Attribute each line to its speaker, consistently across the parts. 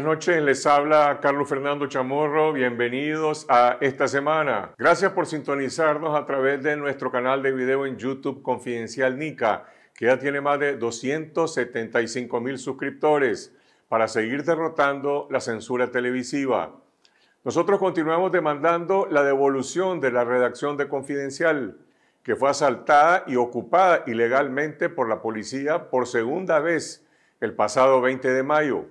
Speaker 1: Buenas noches, les habla Carlos Fernando Chamorro, bienvenidos a esta semana. Gracias por sintonizarnos a través de nuestro canal de video en YouTube Confidencial Nica, que ya tiene más de 275 mil suscriptores, para seguir derrotando la censura televisiva. Nosotros continuamos demandando la devolución de la redacción de Confidencial, que fue asaltada y ocupada ilegalmente por la policía por segunda vez el pasado 20 de mayo.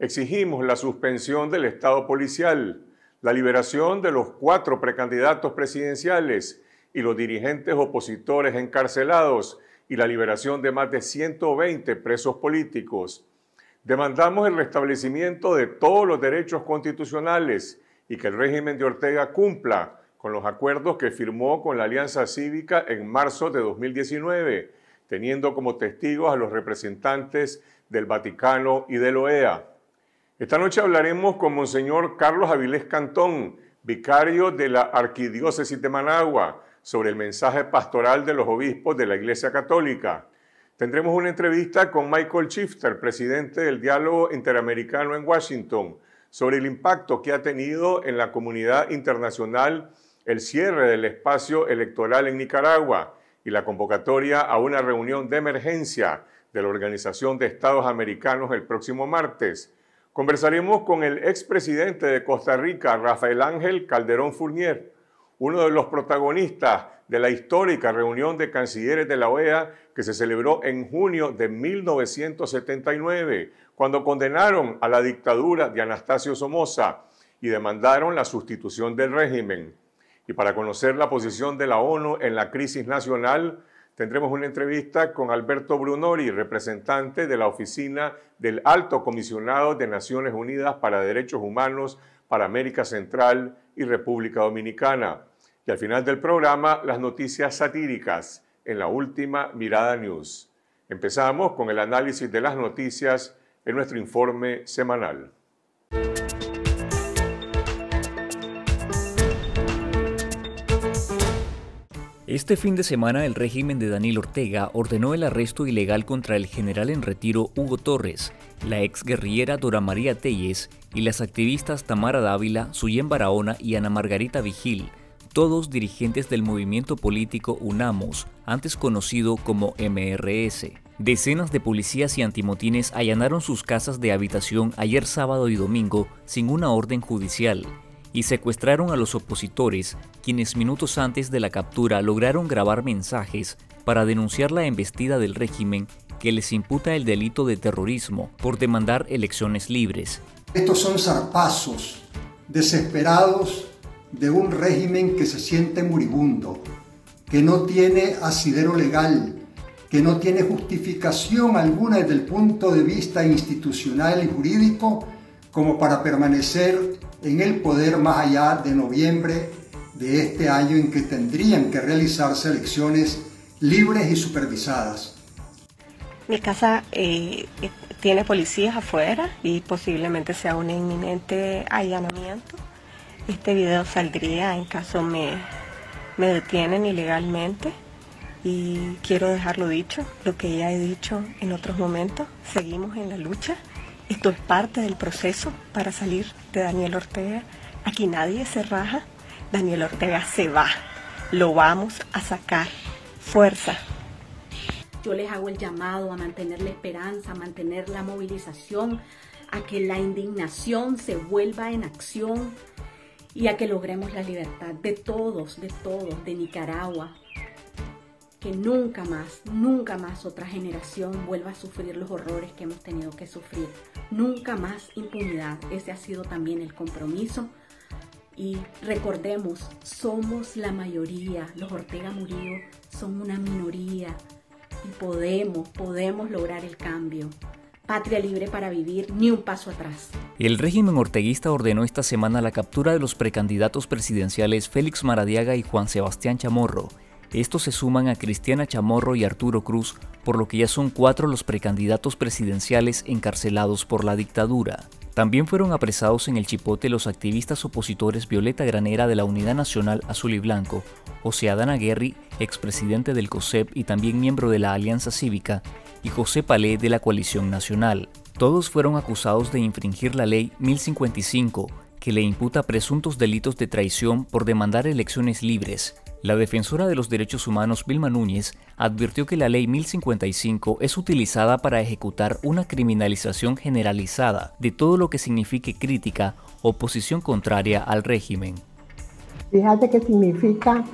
Speaker 1: Exigimos la suspensión del Estado policial, la liberación de los cuatro precandidatos presidenciales y los dirigentes opositores encarcelados y la liberación de más de 120 presos políticos. Demandamos el restablecimiento de todos los derechos constitucionales y que el régimen de Ortega cumpla con los acuerdos que firmó con la Alianza Cívica en marzo de 2019, teniendo como testigos a los representantes del Vaticano y de la OEA. Esta noche hablaremos con Monseñor Carlos Avilés Cantón, vicario de la Arquidiócesis de Managua, sobre el mensaje pastoral de los obispos de la Iglesia Católica. Tendremos una entrevista con Michael Shifter, presidente del Diálogo Interamericano en Washington, sobre el impacto que ha tenido en la comunidad internacional el cierre del espacio electoral en Nicaragua y la convocatoria a una reunión de emergencia de la Organización de Estados Americanos el próximo martes. Conversaremos con el expresidente de Costa Rica, Rafael Ángel Calderón Fournier, uno de los protagonistas de la histórica reunión de cancilleres de la OEA que se celebró en junio de 1979, cuando condenaron a la dictadura de Anastasio Somoza y demandaron la sustitución del régimen. Y para conocer la posición de la ONU en la crisis nacional, tendremos una entrevista con Alberto Brunori, representante de la Oficina del Alto Comisionado de Naciones Unidas para Derechos Humanos para América Central y República Dominicana. Y al final del programa, las noticias satíricas en la última Mirada News. Empezamos con el análisis de las noticias en nuestro informe semanal.
Speaker 2: Este fin de semana el régimen de Daniel Ortega ordenó el arresto ilegal contra el general en retiro Hugo Torres, la ex guerrillera Dora María Telles y las activistas Tamara Dávila, Suyen Barahona y Ana Margarita Vigil, todos dirigentes del movimiento político UNAMOS, antes conocido como MRS. Decenas de policías y antimotines allanaron sus casas de habitación ayer sábado y domingo sin una orden judicial y secuestraron a los opositores, quienes minutos antes de la captura lograron grabar mensajes para denunciar la embestida del régimen que les imputa el delito de terrorismo por demandar elecciones libres.
Speaker 3: Estos son zarpazos desesperados de un régimen que se siente moribundo, que no tiene asidero legal, que no tiene justificación alguna desde el punto de vista institucional y jurídico como para permanecer en el poder más allá de noviembre de este año en que tendrían que realizarse elecciones libres y supervisadas.
Speaker 4: Mi casa eh, tiene policías afuera y posiblemente sea un inminente allanamiento. Este video saldría en caso me, me detienen ilegalmente y quiero dejarlo dicho, lo que ya he dicho en otros momentos, seguimos en la lucha, esto es parte del proceso para salir de Daniel Ortega, aquí nadie se raja, Daniel Ortega se va, lo vamos a sacar, fuerza.
Speaker 5: Yo les hago el llamado a mantener la esperanza, a mantener la movilización, a que la indignación se vuelva en acción, y a que logremos la libertad de todos, de todos, de Nicaragua. Que nunca más, nunca más otra generación vuelva a sufrir los horrores que hemos tenido que sufrir. Nunca más impunidad. Ese ha sido también el compromiso. Y recordemos, somos la mayoría. Los Ortega Murillo son una minoría. Y podemos, podemos lograr el cambio patria libre para vivir, ni un paso atrás.
Speaker 2: El régimen orteguista ordenó esta semana la captura de los precandidatos presidenciales Félix Maradiaga y Juan Sebastián Chamorro. Estos se suman a Cristiana Chamorro y Arturo Cruz, por lo que ya son cuatro los precandidatos presidenciales encarcelados por la dictadura. También fueron apresados en el Chipote los activistas opositores Violeta Granera de la Unidad Nacional Azul y Blanco, José Adán Aguerri, expresidente del COSEP y también miembro de la Alianza Cívica, y José Palé de la Coalición Nacional. Todos fueron acusados de infringir la ley 1055, que le imputa presuntos delitos de traición por demandar elecciones libres. La defensora de los derechos humanos Vilma Núñez advirtió que la ley 1055 es utilizada para ejecutar una criminalización generalizada de todo lo que signifique crítica o posición contraria al régimen.
Speaker 6: Fíjate que significa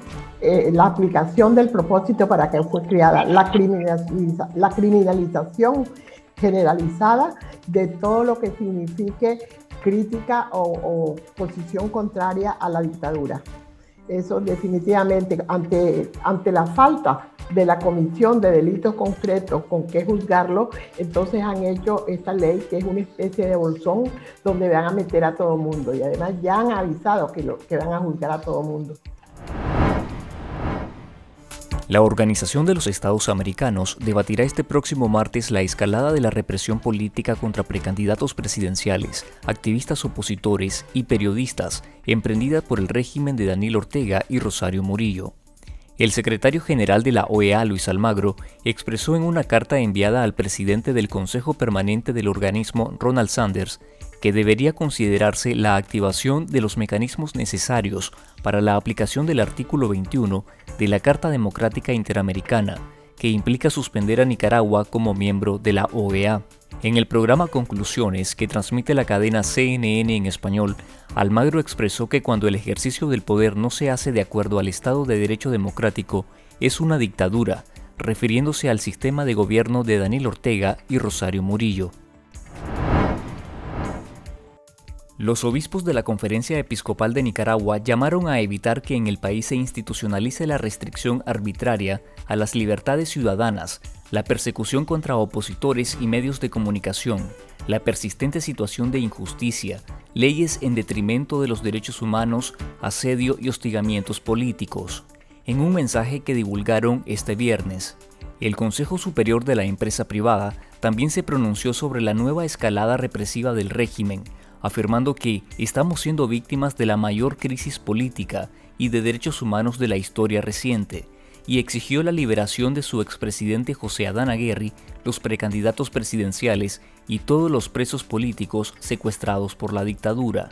Speaker 6: eh, la aplicación del propósito para que fue creada, la, la criminalización generalizada de todo lo que signifique crítica o, posición contraria a la dictadura. Eso definitivamente, ante, ante la falta de la comisión de delitos concretos con que juzgarlo, entonces han hecho esta ley que es una especie de bolsón donde van a meter a todo mundo y además ya han avisado que, lo, que van a juzgar a todo mundo.
Speaker 2: La Organización de los Estados Americanos debatirá este próximo martes la escalada de la represión política contra precandidatos presidenciales, activistas opositores y periodistas emprendida por el régimen de Daniel Ortega y Rosario Murillo. El secretario general de la OEA, Luis Almagro, expresó en una carta enviada al presidente del Consejo Permanente del organismo, Ronald Sanders, que debería considerarse la activación de los mecanismos necesarios para la aplicación del artículo 21 de la Carta Democrática Interamericana, que implica suspender a Nicaragua como miembro de la OEA. En el programa Conclusiones, que transmite la cadena CNN en español, Almagro expresó que cuando el ejercicio del poder no se hace de acuerdo al Estado de Derecho Democrático, es una dictadura, refiriéndose al sistema de gobierno de Daniel Ortega y Rosario Murillo. Los obispos de la Conferencia Episcopal de Nicaragua llamaron a evitar que en el país se institucionalice la restricción arbitraria a las libertades ciudadanas, la persecución contra opositores y medios de comunicación, la persistente situación de injusticia, leyes en detrimento de los derechos humanos, asedio y hostigamientos políticos. En un mensaje que divulgaron este viernes, el Consejo Superior de la Empresa Privada también se pronunció sobre la nueva escalada represiva del régimen, afirmando que estamos siendo víctimas de la mayor crisis política y de derechos humanos de la historia reciente, y exigió la liberación de su expresidente José Adán Aguirre, los precandidatos presidenciales y todos los presos políticos secuestrados por la dictadura.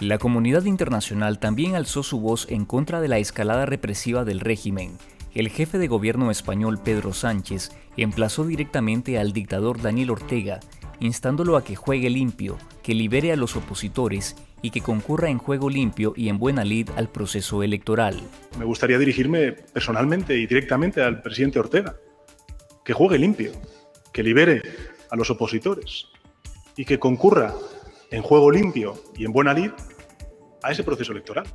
Speaker 2: La comunidad internacional también alzó su voz en contra de la escalada represiva del régimen el jefe de gobierno español Pedro Sánchez emplazó directamente al dictador Daniel Ortega, instándolo a que juegue limpio, que libere a los opositores y que concurra en juego limpio y en buena lid al proceso electoral.
Speaker 7: Me gustaría dirigirme personalmente y directamente al presidente Ortega, que juegue limpio, que libere a los opositores y que concurra en juego limpio y en buena lid a ese proceso electoral.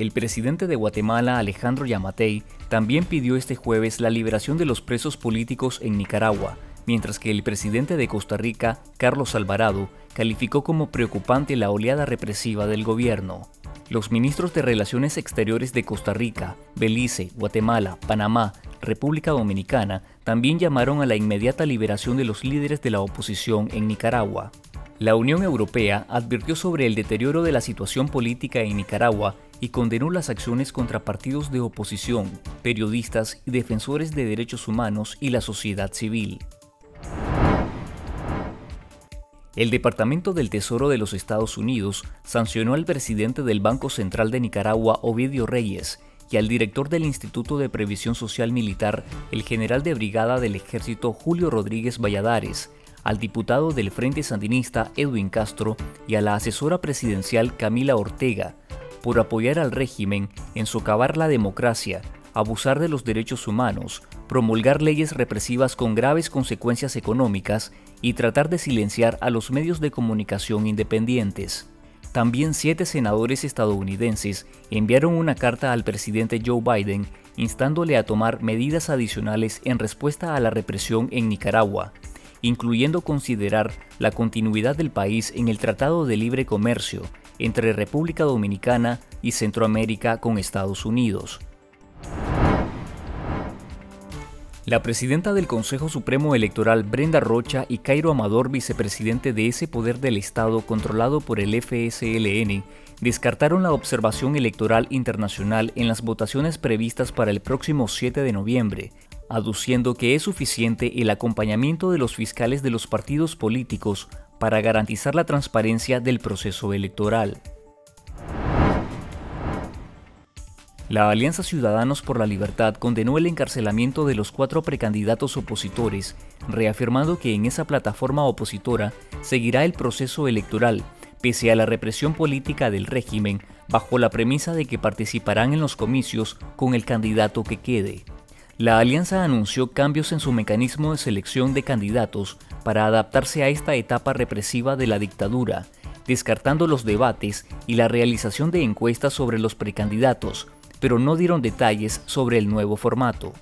Speaker 2: El presidente de Guatemala, Alejandro Yamatei, también pidió este jueves la liberación de los presos políticos en Nicaragua, mientras que el presidente de Costa Rica, Carlos Alvarado, calificó como preocupante la oleada represiva del gobierno. Los ministros de Relaciones Exteriores de Costa Rica, Belice, Guatemala, Panamá, República Dominicana también llamaron a la inmediata liberación de los líderes de la oposición en Nicaragua. La Unión Europea advirtió sobre el deterioro de la situación política en Nicaragua y condenó las acciones contra partidos de oposición, periodistas y defensores de derechos humanos y la sociedad civil. El Departamento del Tesoro de los Estados Unidos sancionó al presidente del Banco Central de Nicaragua, Ovidio Reyes, y al director del Instituto de Previsión Social Militar, el general de brigada del Ejército Julio Rodríguez Valladares, al diputado del Frente Sandinista Edwin Castro y a la asesora presidencial Camila Ortega, por apoyar al régimen en socavar la democracia, abusar de los derechos humanos, promulgar leyes represivas con graves consecuencias económicas y tratar de silenciar a los medios de comunicación independientes. También siete senadores estadounidenses enviaron una carta al presidente Joe Biden instándole a tomar medidas adicionales en respuesta a la represión en Nicaragua, incluyendo considerar la continuidad del país en el Tratado de Libre Comercio entre República Dominicana y Centroamérica con Estados Unidos. La presidenta del Consejo Supremo Electoral, Brenda Rocha, y Cairo Amador, vicepresidente de ese poder del Estado controlado por el FSLN, descartaron la observación electoral internacional en las votaciones previstas para el próximo 7 de noviembre, aduciendo que es suficiente el acompañamiento de los fiscales de los partidos políticos para garantizar la transparencia del proceso electoral. La Alianza Ciudadanos por la Libertad condenó el encarcelamiento de los cuatro precandidatos opositores, reafirmando que en esa plataforma opositora seguirá el proceso electoral, pese a la represión política del régimen, bajo la premisa de que participarán en los comicios con el candidato que quede. La alianza anunció cambios en su mecanismo de selección de candidatos para adaptarse a esta etapa represiva de la dictadura, descartando los debates y la realización de encuestas sobre los precandidatos, pero no dieron detalles sobre el nuevo formato.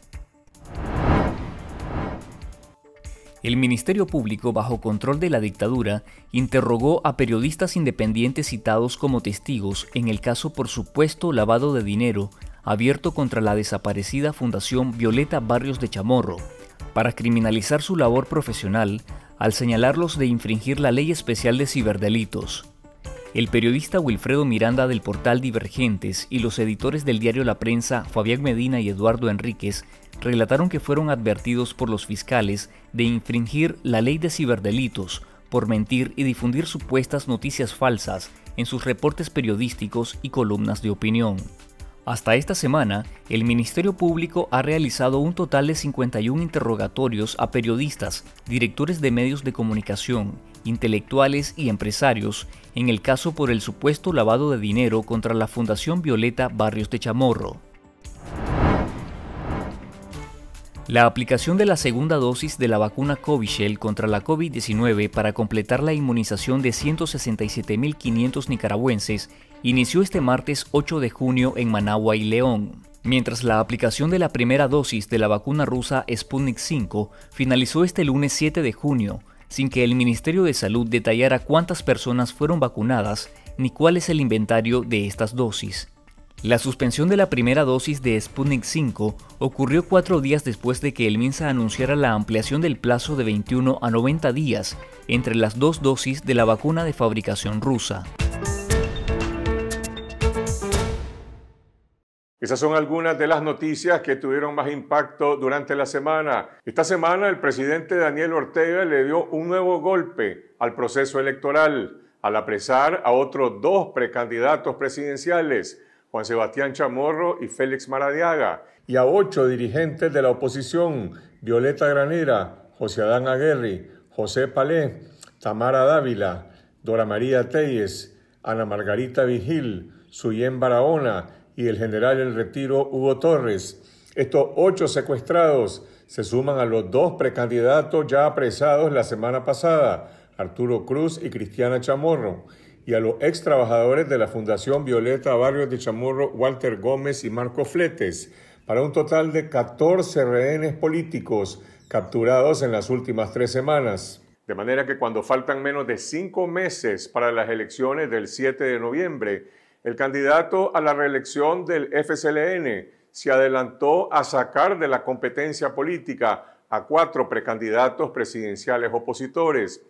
Speaker 2: El Ministerio Público, bajo control de la dictadura, interrogó a periodistas independientes citados como testigos en el caso por supuesto lavado de dinero abierto contra la desaparecida Fundación Violeta Barrios de Chamorro, para criminalizar su labor profesional al señalarlos de infringir la Ley Especial de Ciberdelitos. El periodista Wilfredo Miranda del portal Divergentes y los editores del diario La Prensa, Fabián Medina y Eduardo Enríquez, relataron que fueron advertidos por los fiscales de infringir la ley de ciberdelitos por mentir y difundir supuestas noticias falsas en sus reportes periodísticos y columnas de opinión. Hasta esta semana, el Ministerio Público ha realizado un total de 51 interrogatorios a periodistas, directores de medios de comunicación, intelectuales y empresarios en el caso por el supuesto lavado de dinero contra la Fundación Violeta Barrios de Chamorro. La aplicación de la segunda dosis de la vacuna Covishield contra la COVID-19 para completar la inmunización de 167.500 nicaragüenses inició este martes 8 de junio en Managua y León, mientras la aplicación de la primera dosis de la vacuna rusa Sputnik V finalizó este lunes 7 de junio, sin que el Ministerio de Salud detallara cuántas personas fueron vacunadas ni cuál es el inventario de estas dosis. La suspensión de la primera dosis de Sputnik V ocurrió cuatro días después de que el MINSA anunciara la ampliación del plazo de 21 a 90 días entre las dos dosis de la vacuna de fabricación rusa.
Speaker 1: Esas son algunas de las noticias que tuvieron más impacto durante la semana. Esta semana el presidente Daniel Ortega le dio un nuevo golpe al proceso electoral al apresar a otros dos precandidatos presidenciales, Juan Sebastián Chamorro y Félix Maradiaga, y a ocho dirigentes de la oposición, Violeta Granera, José Adán Aguerri, José Palé, Tamara Dávila, Dora María Telles, Ana Margarita Vigil, Suyén Barahona, y el general en retiro Hugo Torres. Estos ocho secuestrados se suman a los dos precandidatos ya apresados la semana pasada, Arturo Cruz y Cristiana Chamorro, y a los ex trabajadores de la Fundación Violeta Barrios de Chamorro, Walter Gómez y Marco Fletes, para un total de 14 rehenes políticos capturados en las últimas tres semanas. De manera que cuando faltan menos de cinco meses para las elecciones del 7 de noviembre, el candidato a la reelección del FSLN se adelantó a sacar de la competencia política a cuatro precandidatos presidenciales opositores.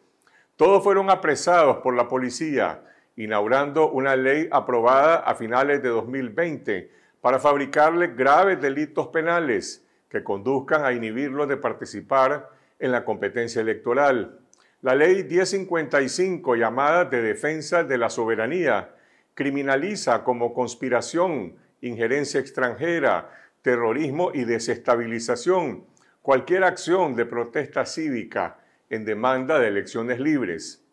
Speaker 1: Todos fueron apresados por la policía, inaugurando una ley aprobada a finales de 2020 para fabricarle graves delitos penales que conduzcan a inhibirlos de participar en la competencia electoral. La ley 1055, llamada de defensa de la soberanía, criminaliza como conspiración, injerencia extranjera, terrorismo y desestabilización cualquier acción de protesta cívica en demanda de elecciones libres.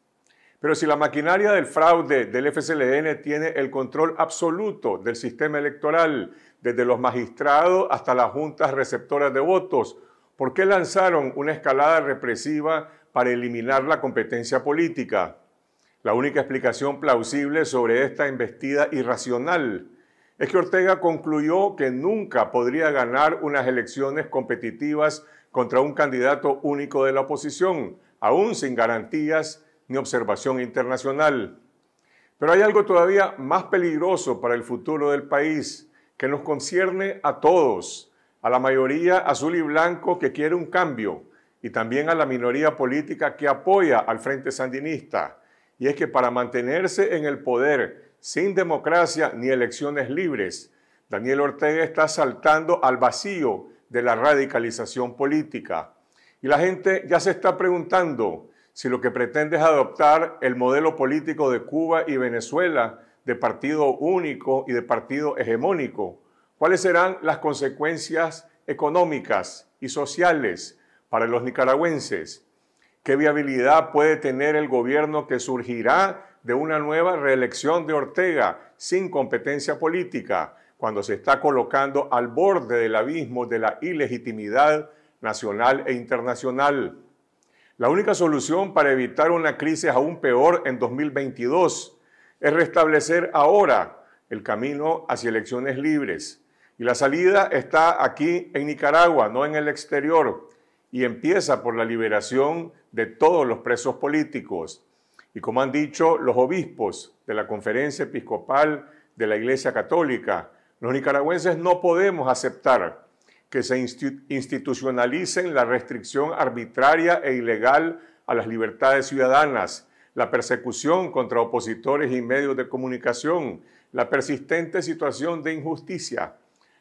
Speaker 1: Pero si la maquinaria del fraude del FSLN tiene el control absoluto del sistema electoral, desde los magistrados hasta las juntas receptoras de votos, ¿por qué lanzaron una escalada represiva para eliminar la competencia política? La única explicación plausible sobre esta embestida irracional es que Ortega concluyó que nunca podría ganar unas elecciones competitivas contra un candidato único de la oposición, aún sin garantías ni observación internacional. Pero hay algo todavía más peligroso para el futuro del país que nos concierne a todos, a la mayoría azul y blanco que quiere un cambio y también a la minoría política que apoya al Frente Sandinista. Y es que para mantenerse en el poder sin democracia ni elecciones libres, Daniel Ortega está saltando al vacío de la radicalización política. Y la gente ya se está preguntando si lo que pretende es adoptar el modelo político de Cuba y Venezuela de partido único y de partido hegemónico. ¿Cuáles serán las consecuencias económicas y sociales para los nicaragüenses? ¿Qué viabilidad puede tener el gobierno que surgirá de una nueva reelección de Ortega sin competencia política, cuando se está colocando al borde del abismo de la ilegitimidad nacional e internacional? La única solución para evitar una crisis aún peor en 2022 es restablecer ahora el camino hacia elecciones libres. Y la salida está aquí en Nicaragua, no en el exterior, y empieza por la liberación de todos los presos políticos. Y como han dicho los obispos de la Conferencia Episcopal de la Iglesia Católica, los nicaragüenses no podemos aceptar que se institucionalicen la restricción arbitraria e ilegal a las libertades ciudadanas, la persecución contra opositores y medios de comunicación, la persistente situación de injusticia,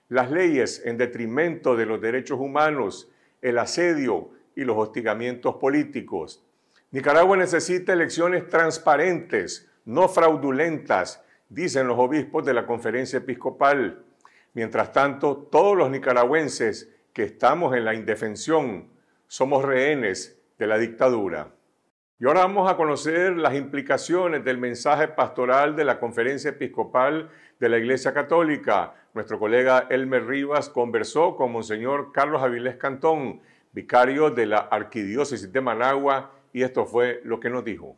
Speaker 1: las leyes en detrimento de los derechos humanos, el asedio y los hostigamientos políticos. Nicaragua necesita elecciones transparentes, no fraudulentas, dicen los obispos de la conferencia episcopal. Mientras tanto, todos los nicaragüenses que estamos en la indefensión somos rehenes de la dictadura. Y ahora vamos a conocer las implicaciones del mensaje pastoral de la Conferencia Episcopal de la Iglesia Católica. Nuestro colega Elmer Rivas conversó con Monseñor Carlos Avilés Cantón, vicario de la Arquidiócesis de Managua, y esto fue lo que nos dijo.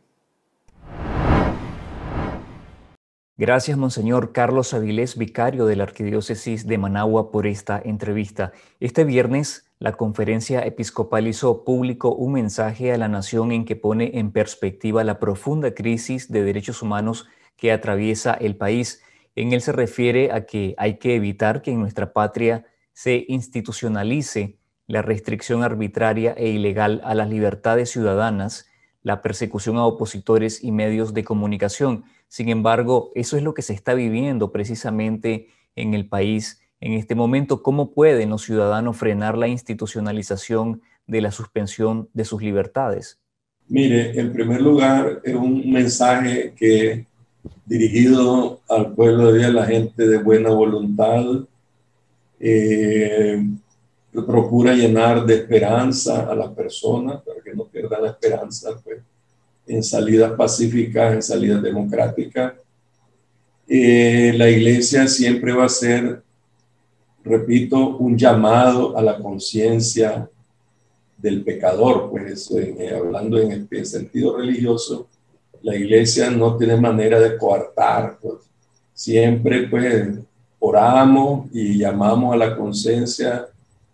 Speaker 2: Gracias, Monseñor Carlos Avilés, vicario de la Arquidiócesis de Managua, por esta entrevista. Este viernes la conferencia episcopal hizo público un mensaje a la nación en que pone en perspectiva la profunda crisis de derechos humanos que atraviesa el país. En él se refiere a que hay que evitar que en nuestra patria se institucionalice la restricción arbitraria e ilegal a las libertades ciudadanas, la persecución a opositores y medios de comunicación. Sin embargo, eso es lo que se está viviendo precisamente en el país en este momento, ¿cómo pueden los ciudadanos frenar la institucionalización de la suspensión de sus libertades?
Speaker 8: Mire, en primer lugar, es un mensaje que dirigido al pueblo de la gente de buena voluntad, eh, procura llenar de esperanza a las personas para que no pierdan la esperanza pues, en salidas pacíficas, en salidas democráticas. Eh, la iglesia siempre va a ser repito, un llamado a la conciencia del pecador, pues eh, hablando en este sentido religioso, la iglesia no tiene manera de coartar, pues, siempre pues oramos y llamamos a la conciencia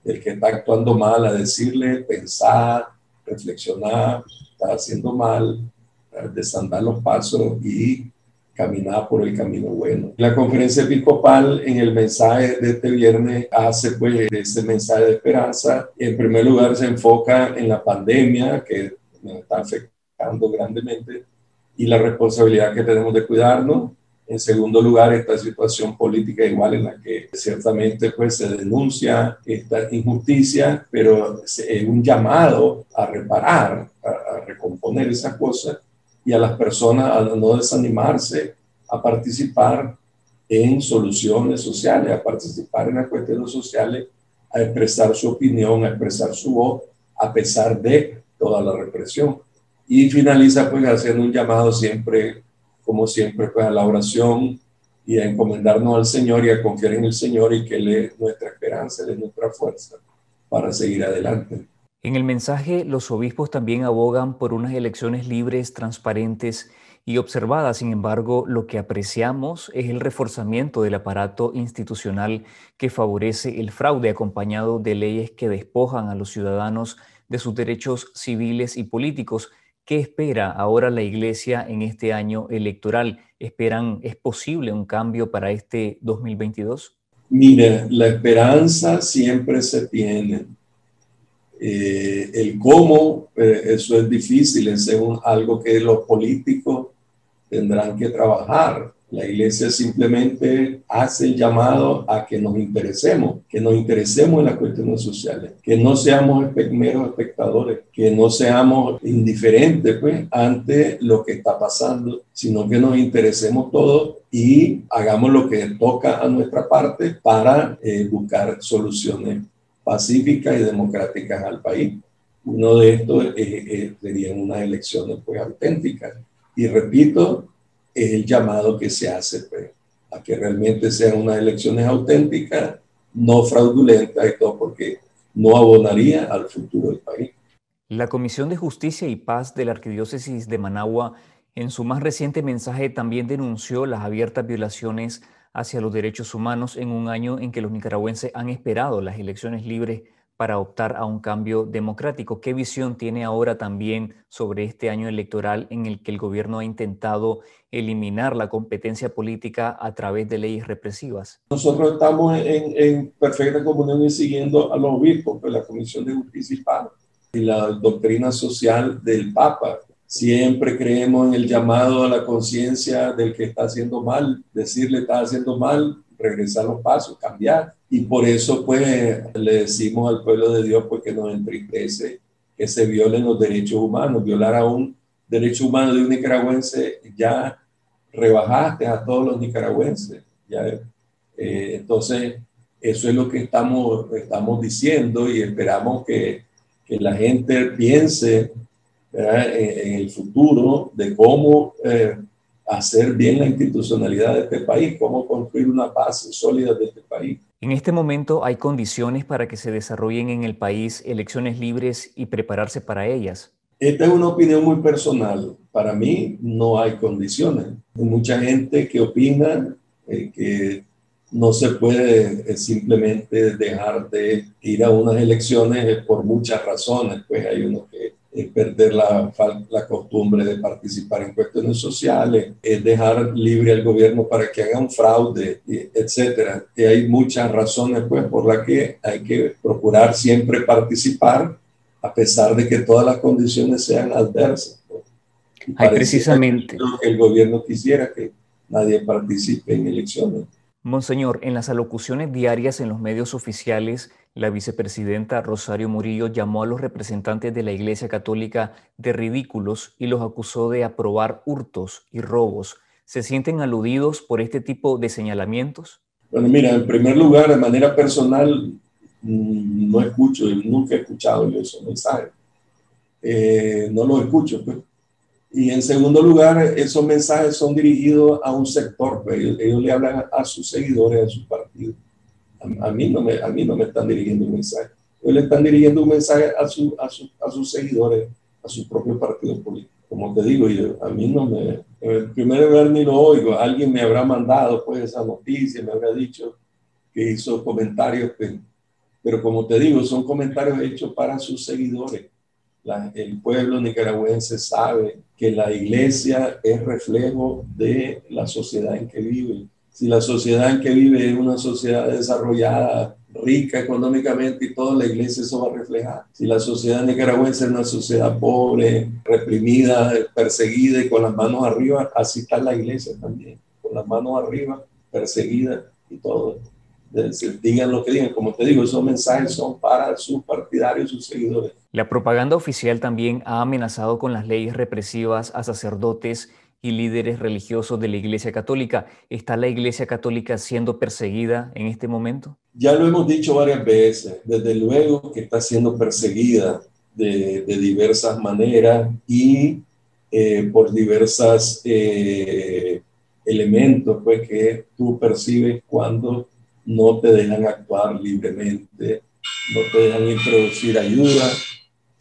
Speaker 8: del que está actuando mal, a decirle, pensar, reflexionar, está haciendo mal, desandar los pasos y caminar por el camino bueno. La conferencia episcopal en el mensaje de este viernes hace pues ese mensaje de esperanza. En primer lugar se enfoca en la pandemia que nos está afectando grandemente y la responsabilidad que tenemos de cuidarnos. En segundo lugar, esta situación política igual en la que ciertamente pues, se denuncia esta injusticia, pero es un llamado a reparar, a, a recomponer esas cosas y a las personas a no desanimarse, a participar en soluciones sociales, a participar en las cuestiones sociales, a expresar su opinión, a expresar su voz, a pesar de toda la represión. Y finaliza pues haciendo un llamado siempre, como siempre, pues a la oración y a encomendarnos al Señor y a confiar en el Señor y que Él es nuestra esperanza, Él es nuestra fuerza para seguir adelante.
Speaker 2: En el mensaje, los obispos también abogan por unas elecciones libres, transparentes y observadas. Sin embargo, lo que apreciamos es el reforzamiento del aparato institucional que favorece el fraude acompañado de leyes que despojan a los ciudadanos de sus derechos civiles y políticos. ¿Qué espera ahora la Iglesia en este año electoral? ¿Esperan, es posible un cambio para este 2022?
Speaker 8: Mira, la esperanza siempre se tiene. Eh, el cómo, eh, eso es difícil, es algo que los políticos tendrán que trabajar. La iglesia simplemente hace el llamado a que nos interesemos, que nos interesemos en las cuestiones sociales, que no seamos meros espectadores, que no seamos indiferentes pues, ante lo que está pasando, sino que nos interesemos todos y hagamos lo que toca a nuestra parte para eh, buscar soluciones pacíficas y democráticas al país. Uno de estos eh, eh, serían unas elecciones pues, auténticas. Y repito, es el llamado que se hace pues, a que realmente sean unas elecciones auténticas, no fraudulentas y todo, porque no abonaría al futuro del país.
Speaker 2: La Comisión de Justicia y Paz de la Arquidiócesis de Managua, en su más reciente mensaje, también denunció las abiertas violaciones hacia los derechos humanos en un año en que los nicaragüenses han esperado las elecciones libres para optar a un cambio democrático. ¿Qué visión tiene ahora también sobre este año electoral en el que el gobierno ha intentado eliminar la competencia política a través de leyes represivas?
Speaker 8: Nosotros estamos en, perfecta comunión y siguiendo a los obispos, pues la Comisión de Justicia y la doctrina social del Papa. Siempre creemos en el llamado a la conciencia del que está haciendo mal, decirle está haciendo mal, regresar los pasos, cambiar. Y por eso pues le decimos al pueblo de Dios pues que nos entristece que se violen los derechos humanos. Violar a un derecho humano de un nicaragüense ya rebajaste a todos los nicaragüenses. Ya, eh, entonces, eso es lo que estamos, estamos diciendo y esperamos que, que la gente piense en, el futuro de cómo eh, hacer bien la institucionalidad de este país, cómo construir una base sólida de este país.
Speaker 2: En este momento hay condiciones para que se desarrollen en el país elecciones libres y prepararse para ellas.
Speaker 8: Esta es una opinión muy personal. Para mí no hay condiciones. Hay mucha gente que opina eh, que no se puede eh, simplemente dejar de ir a unas elecciones eh, por muchas razones. Pues hay unos que es perder la, la, costumbre de participar en cuestiones sociales, es dejar libre al gobierno para que haga un fraude, etcétera. Y hay muchas razones pues, por las que hay que procurar siempre participar, a pesar de que todas las condiciones sean adversas.
Speaker 2: Hay precisamente.
Speaker 8: Que el gobierno quisiera que nadie participe en elecciones.
Speaker 2: Monseñor, en las alocuciones diarias en los medios oficiales, la vicepresidenta Rosario Murillo llamó a los representantes de la Iglesia Católica de ridículos y los acusó de aprobar hurtos y robos. ¿Se sienten aludidos por este tipo de señalamientos?
Speaker 8: Bueno, mira, en primer lugar, de manera personal, mm, no escucho, nunca he escuchado esos mensajes. Eh, no los escucho, pues. Y en segundo lugar, esos mensajes son dirigidos a un sector, pues, ellos, le hablan a, sus seguidores, a sus partidos. A, mí no me, a mí no me están dirigiendo un mensaje. Ellos le están dirigiendo un mensaje a, su, a, a sus seguidores, a sus propios partidos políticos. Como te digo, yo, a mí no me, en primer lugar ni lo oigo. Alguien me habrá mandado pues esa noticia, me habrá dicho que hizo comentarios, pues, pero como te digo, son comentarios hechos para sus seguidores el pueblo nicaragüense sabe que la iglesia es reflejo de la sociedad en que vive. Si la sociedad en que vive es una sociedad desarrollada, rica económicamente y toda la iglesia eso va a reflejar. Si la sociedad nicaragüense es una sociedad pobre, reprimida, perseguida y con las manos arriba, así está la iglesia también, con las manos arriba, perseguida y todo. Digan lo que digan, como te digo, esos mensajes son para sus partidarios, sus seguidores
Speaker 2: la propaganda oficial también ha amenazado con las leyes represivas a sacerdotes y líderes religiosos de la Iglesia Católica. ¿Está la Iglesia Católica siendo perseguida en este momento?
Speaker 8: Ya lo hemos dicho varias veces, desde luego que está siendo perseguida de, diversas maneras y eh, por diversos eh, elementos pues, que tú percibes cuando no te dejan actuar libremente, no te dejan introducir ayuda,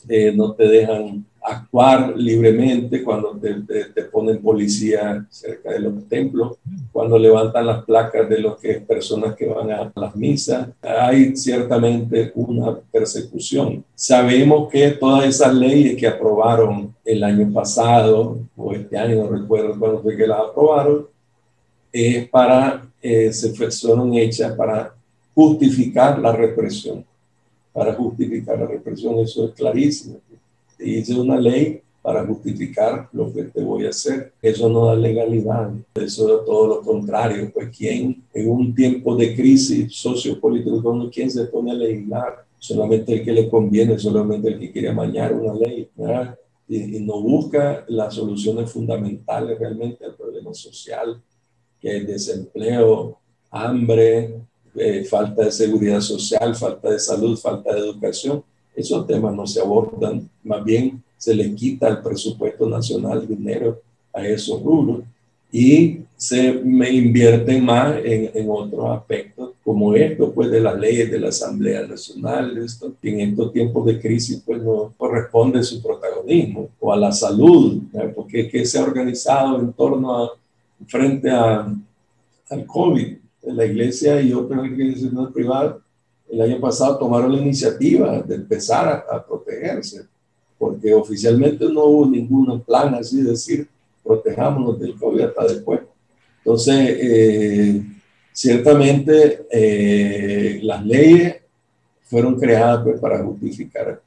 Speaker 8: eh, no te dejan actuar libremente cuando te, te, ponen policía cerca de los templos, cuando levantan las placas de los que personas que van a las misas. Hay ciertamente una persecución. Sabemos que todas esas leyes que aprobaron el año pasado, o este año, no recuerdo cuándo fue que las aprobaron, es para, eh, se fueron hechas para justificar la represión. Para justificar la represión, eso es clarísimo. Hice una ley para justificar lo que te voy a hacer. Eso no da legalidad. Eso es todo lo contrario. Pues quién en un tiempo de crisis sociopolítica, ¿quién se pone a legislar? Solamente el que le conviene, solamente el que quiere amañar una ley. Y, y, no busca las soluciones fundamentales realmente al problema social, que es desempleo, hambre, eh, falta de seguridad social, falta de salud, falta de educación. Esos temas no se abordan, más bien se le quita al presupuesto nacional dinero a esos rubros y se me invierten más en, otros aspectos como esto, pues de las leyes de la Asamblea Nacional, esto, en estos tiempos de crisis pues no corresponde su protagonismo, o a la salud, porque que se ha organizado en torno a, frente al COVID, la iglesia y otras organizaciones privadas el año pasado tomaron la iniciativa de empezar a, a protegerse porque oficialmente no hubo ningún plan así de decir, protejámonos del COVID hasta después. Entonces, eh, ciertamente eh, las leyes fueron creadas pues, para justificar.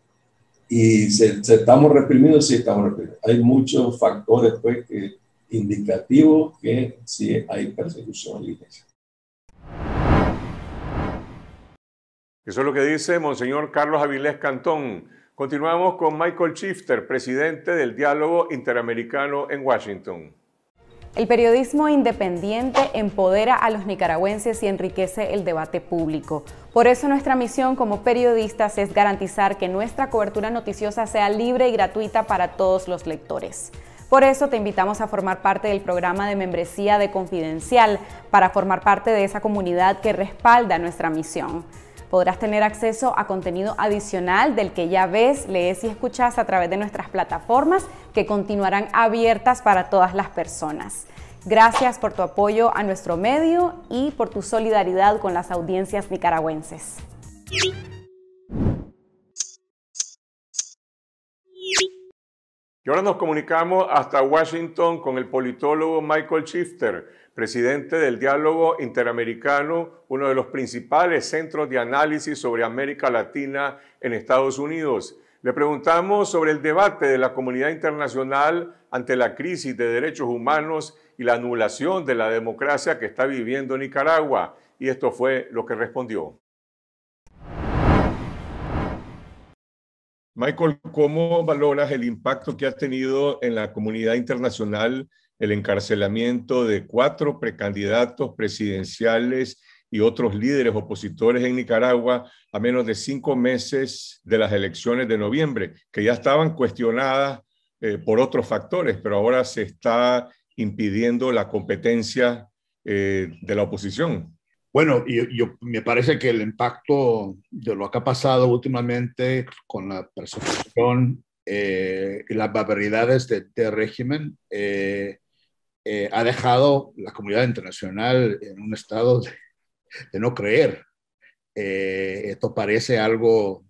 Speaker 8: Y se, estamos reprimidos, sí estamos reprimidos. Hay muchos factores pues, que, indicativos que sí hay persecución a
Speaker 1: Eso es lo que dice Monseñor Carlos Avilés Cantón, Continuamos con Michael Shifter, presidente del Diálogo Interamericano en Washington.
Speaker 9: El periodismo independiente empodera a los nicaragüenses y enriquece el debate público. Por eso nuestra misión como periodistas es garantizar que nuestra cobertura noticiosa sea libre y gratuita para todos los lectores. Por eso te invitamos a formar parte del programa de membresía de Confidencial para formar parte de esa comunidad que respalda nuestra misión. Podrás tener acceso a contenido adicional del que ya ves, lees y escuchas a través de nuestras plataformas que continuarán abiertas para todas las personas. Gracias por tu apoyo a nuestro medio y por tu solidaridad con las audiencias nicaragüenses.
Speaker 1: Y ahora nos comunicamos hasta Washington con el politólogo Michael Shifter presidente del Diálogo Interamericano, uno de los principales centros de análisis sobre América Latina en Estados Unidos. Le preguntamos sobre el debate de la comunidad internacional ante la crisis de derechos humanos y la anulación de la democracia que está viviendo Nicaragua. Y esto fue lo que respondió. Michael, ¿cómo valoras el impacto que ha tenido en la comunidad internacional el encarcelamiento de cuatro precandidatos presidenciales y otros líderes opositores en Nicaragua a menos de cinco meses de las elecciones de noviembre, que ya estaban cuestionadas eh, por otros factores, pero ahora se está impidiendo la competencia eh, de la oposición.
Speaker 10: Bueno, yo, me parece que el impacto de lo que ha pasado últimamente con la persecución eh, y las barbaridades del de régimen eh, ha dejado la comunidad internacional en un estado de, no creer. Eh, esto parece algo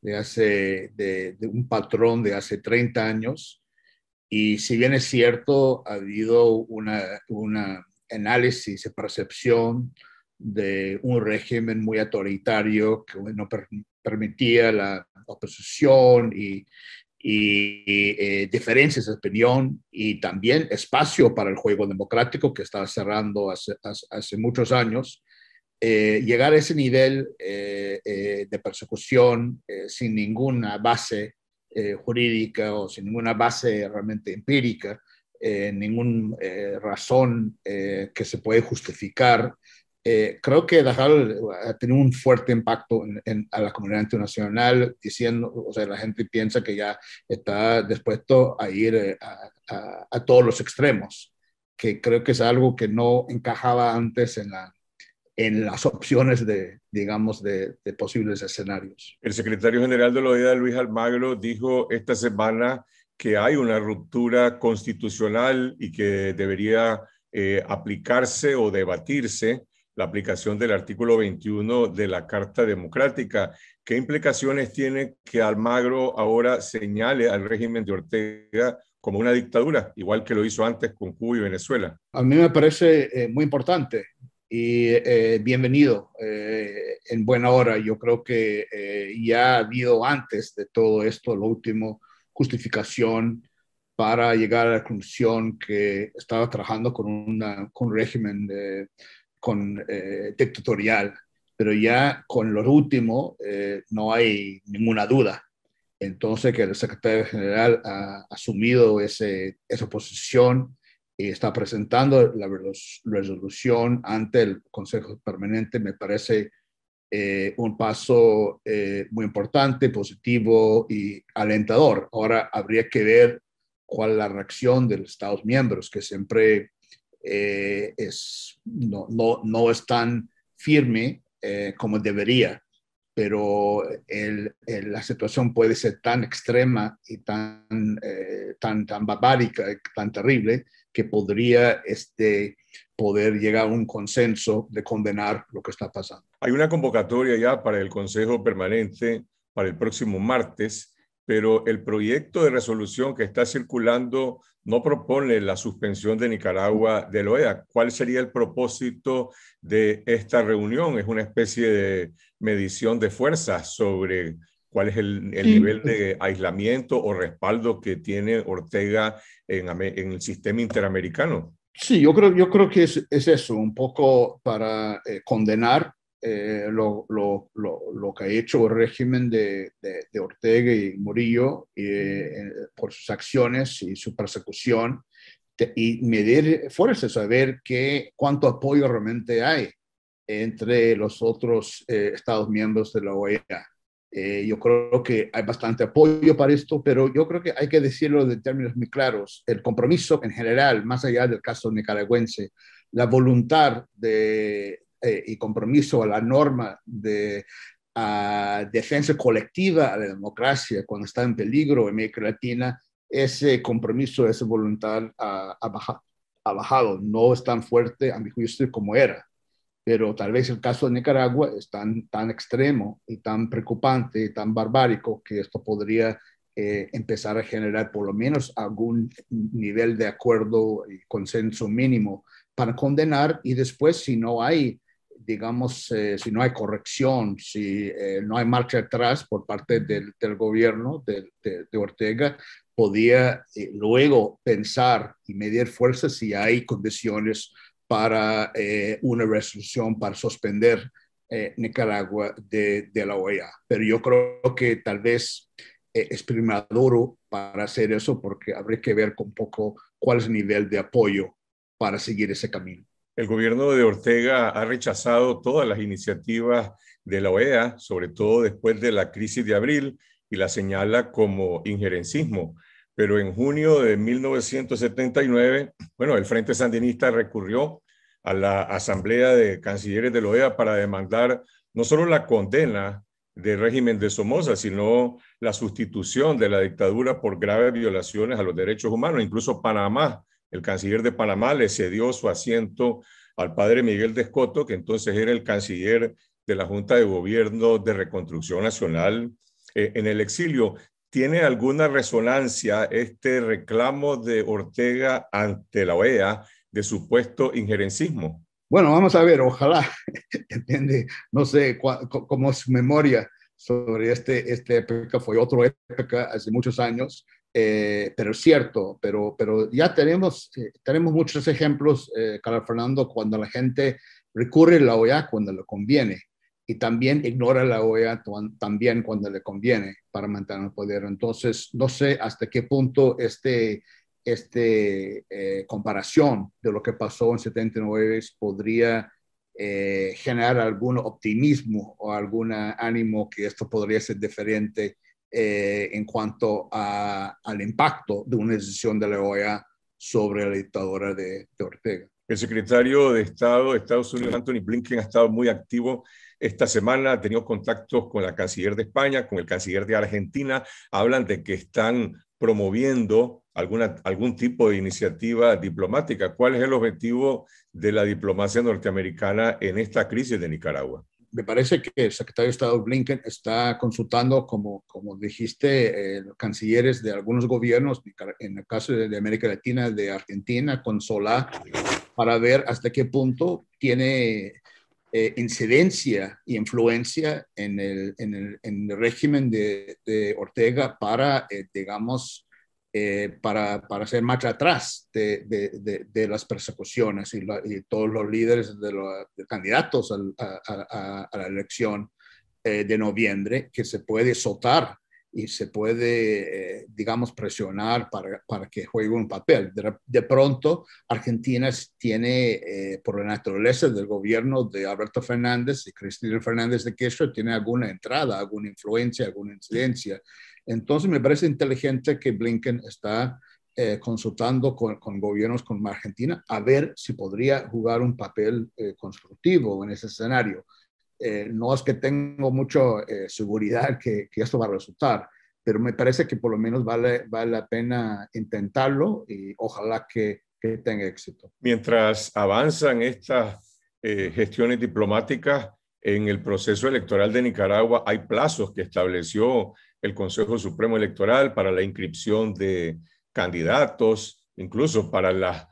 Speaker 10: de hace, de, un patrón de hace 30 años. Y si bien es cierto, ha habido una, una análisis y percepción de un régimen muy autoritario que no permitía la oposición y, y eh, diferencias de opinión y también espacio para el juego democrático que estaba cerrando hace, hace muchos años, eh, llegar a ese nivel eh, de persecución sin ninguna base jurídica o sin ninguna base realmente empírica, ninguna razón que se puede justificar eh, creo que Dajal ha tenido un fuerte impacto en, a la comunidad internacional, diciendo, o sea, la gente piensa que ya está dispuesto a ir eh, a, a, todos los extremos, que creo que es algo que no encajaba antes en, la, en las opciones de, digamos, de, de posibles escenarios.
Speaker 1: El secretario general de la OEA, Luis Almagro, dijo esta semana que hay una ruptura constitucional y que debería eh, aplicarse o debatirse la aplicación del artículo 21 de la Carta Democrática. ¿Qué implicaciones tiene que Almagro ahora señale al régimen de Ortega como una dictadura, igual que lo hizo antes con Cuba y Venezuela?
Speaker 10: A mí me parece eh, muy importante y eh, bienvenido eh, en buena hora. Yo creo que ya ha habido antes de todo esto, lo último, justificación para llegar a la conclusión que estaba trabajando con, una, con un régimen con, dictatorial, pero ya con lo último no hay ninguna duda. Entonces, que el secretario general ha asumido ese, esa posición y está presentando la resolución ante el Consejo Permanente, me parece eh, un paso eh, muy importante, positivo y alentador. Ahora habría que ver cuál es la reacción de los Estados miembros, que siempre eh, es, no, no, no, es tan firme como debería, pero el, la situación puede ser tan extrema y tan, tan, tan barbárica, tan terrible, que podría este, poder llegar a un consenso de condenar lo que está pasando.
Speaker 1: Hay una convocatoria ya para el Consejo Permanente para el próximo martes, pero el proyecto de resolución que está circulando no propone la suspensión de Nicaragua de la OEA. ¿Cuál sería el propósito de esta reunión? ¿Es una especie de medición de fuerzas sobre cuál es el, nivel de aislamiento o respaldo que tiene Ortega en, el sistema interamericano.
Speaker 10: Sí, yo creo, yo creo que es, eso, un poco para eh, condenar eh, lo, lo, lo, que ha hecho el régimen de, de, Ortega y Murillo eh, por sus acciones y su persecución y medir fuerzas, saber qué, cuánto apoyo realmente hay entre los otros Estados miembros de la OEA. Eh, yo creo que hay bastante apoyo para esto, pero yo creo que hay que decirlo de términos muy claros. El compromiso en general, más allá del caso nicaragüense, la voluntad de, eh, y compromiso a la norma de defensa colectiva a la democracia cuando está en peligro en América Latina, ese compromiso, esa voluntad ha, bajado, ha bajado. No es tan fuerte, a mi juicio, como era pero tal vez el caso de Nicaragua es tan, tan extremo y tan preocupante y tan barbárico que esto podría eh, empezar a generar por lo menos algún nivel de acuerdo y consenso mínimo para condenar y después si no hay, digamos, eh, si no hay corrección, si eh, no hay marcha atrás por parte del, del gobierno de, de, Ortega, podía luego pensar y medir fuerzas si hay condiciones para eh, una resolución para suspender eh, Nicaragua de, de, la OEA. Pero yo creo que tal vez eh, es primaduro para hacer eso porque habría que ver un poco cuál es el nivel de apoyo para seguir ese camino.
Speaker 1: El gobierno de Ortega ha rechazado todas las iniciativas de la OEA, sobre todo después de la crisis de abril, y la señala como injerencismo pero en junio de 1979, bueno, el Frente Sandinista recurrió a la Asamblea de Cancilleres de la OEA para demandar no solo la condena del régimen de Somoza, sino la sustitución de la dictadura por graves violaciones a los derechos humanos. Incluso Panamá, el canciller de Panamá le cedió su asiento al padre Miguel de Escoto, que entonces era el canciller de la Junta de Gobierno de Reconstrucción Nacional eh, en el exilio. ¿Tiene alguna resonancia este reclamo de Ortega ante la OEA de supuesto injerencismo?
Speaker 10: Bueno, vamos a ver, ojalá, entiende, no sé cómo es su memoria sobre este, esta época, fue otra época hace muchos años, eh, pero es cierto, pero, pero ya tenemos, eh, tenemos muchos ejemplos, eh, Carlos Fernando, cuando la gente recurre a la OEA cuando le conviene y también ignora la OEA también cuando le conviene para mantener el poder. Entonces, no sé hasta qué punto este, este eh, comparación de lo que pasó en 79 podría eh, generar algún optimismo o algún ánimo que esto podría ser diferente eh, en cuanto al impacto de una decisión de la OEA sobre la dictadura de, de Ortega.
Speaker 1: El secretario de Estado de Estados Unidos, Anthony Blinken, ha estado muy activo esta semana, ha tenido contactos con la canciller de España, con el canciller de Argentina, hablan de que están promoviendo alguna, algún tipo de iniciativa diplomática. ¿Cuál es el objetivo de la diplomacia norteamericana en esta crisis de Nicaragua?
Speaker 10: Me parece que el secretario de Estado Blinken está consultando, como, como dijiste, eh, cancilleres de algunos gobiernos, en el caso de, América Latina, de Argentina, con Solá, para ver hasta qué punto tiene eh, incidencia y influencia en el, en el, en el régimen de, de, Ortega para, eh, digamos, eh, para, para, hacer marcha atrás de, de, de las persecuciones y, la, y, todos los líderes de los candidatos a, a, a, la elección de noviembre que se puede soltar y se puede, eh, digamos, presionar para, para, que juegue un papel. De, de pronto, Argentina tiene, eh, por la naturaleza del gobierno de Alberto Fernández y Cristina Fernández de Kirchner, tiene alguna entrada, alguna influencia, alguna incidencia. Entonces, me parece inteligente que Blinken está eh, consultando con, con, gobiernos como Argentina a ver si podría jugar un papel eh, constructivo en ese escenario. Eh, no es que tengo mucha eh, seguridad que, que, esto va a resultar, pero me parece que por lo menos vale, vale la pena intentarlo y ojalá que, que tenga éxito.
Speaker 1: Mientras avanzan estas eh, gestiones diplomáticas en el proceso electoral de Nicaragua, hay plazos que estableció el Consejo Supremo Electoral para la inscripción de candidatos, incluso para las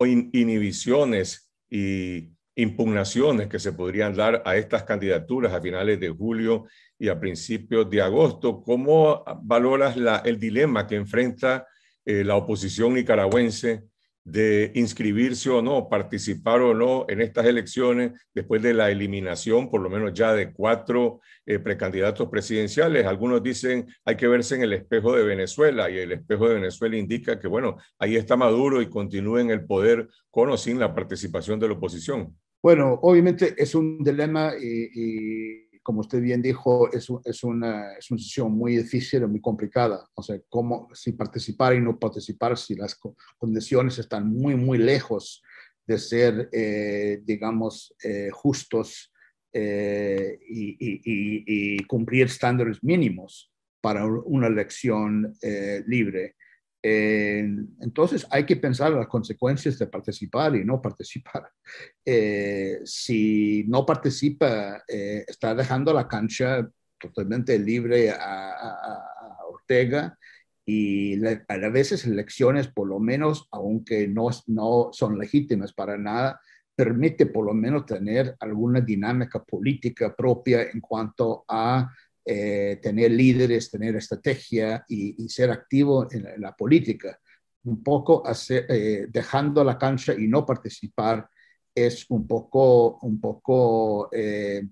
Speaker 1: inhibiciones y impugnaciones que se podrían dar a estas candidaturas a finales de julio y a principios de agosto. ¿Cómo valoras el dilema que enfrenta eh, la oposición nicaragüense de inscribirse o no, participar o no en estas elecciones después de la eliminación, por lo menos ya de cuatro eh, precandidatos presidenciales. Algunos dicen hay que verse en el espejo de Venezuela y el espejo de Venezuela indica que, bueno, ahí está Maduro y continúa en el poder con o sin la participación de la oposición.
Speaker 10: Bueno, obviamente es un dilema y, y como usted bien dijo, es, es, una, es una muy difícil muy complicada. O sea, cómo, si participar y no participar, si las condiciones están muy, muy lejos de ser, eh, digamos, eh, justos eh, y, cumplir estándares mínimos para una elección eh, libre. Eh, entonces hay que pensar las consecuencias de participar y no participar. Eh, si no participa, eh, está dejando la cancha totalmente libre a, a, a Ortega y le, a veces elecciones, por lo menos, aunque no, no son legítimas para nada, permite por lo menos tener alguna dinámica política propia en cuanto a eh, tener líderes, tener estrategia y, y ser activo en, en, la política. Un poco hacer, eh, dejando la cancha y no participar es un poco, un poco eh,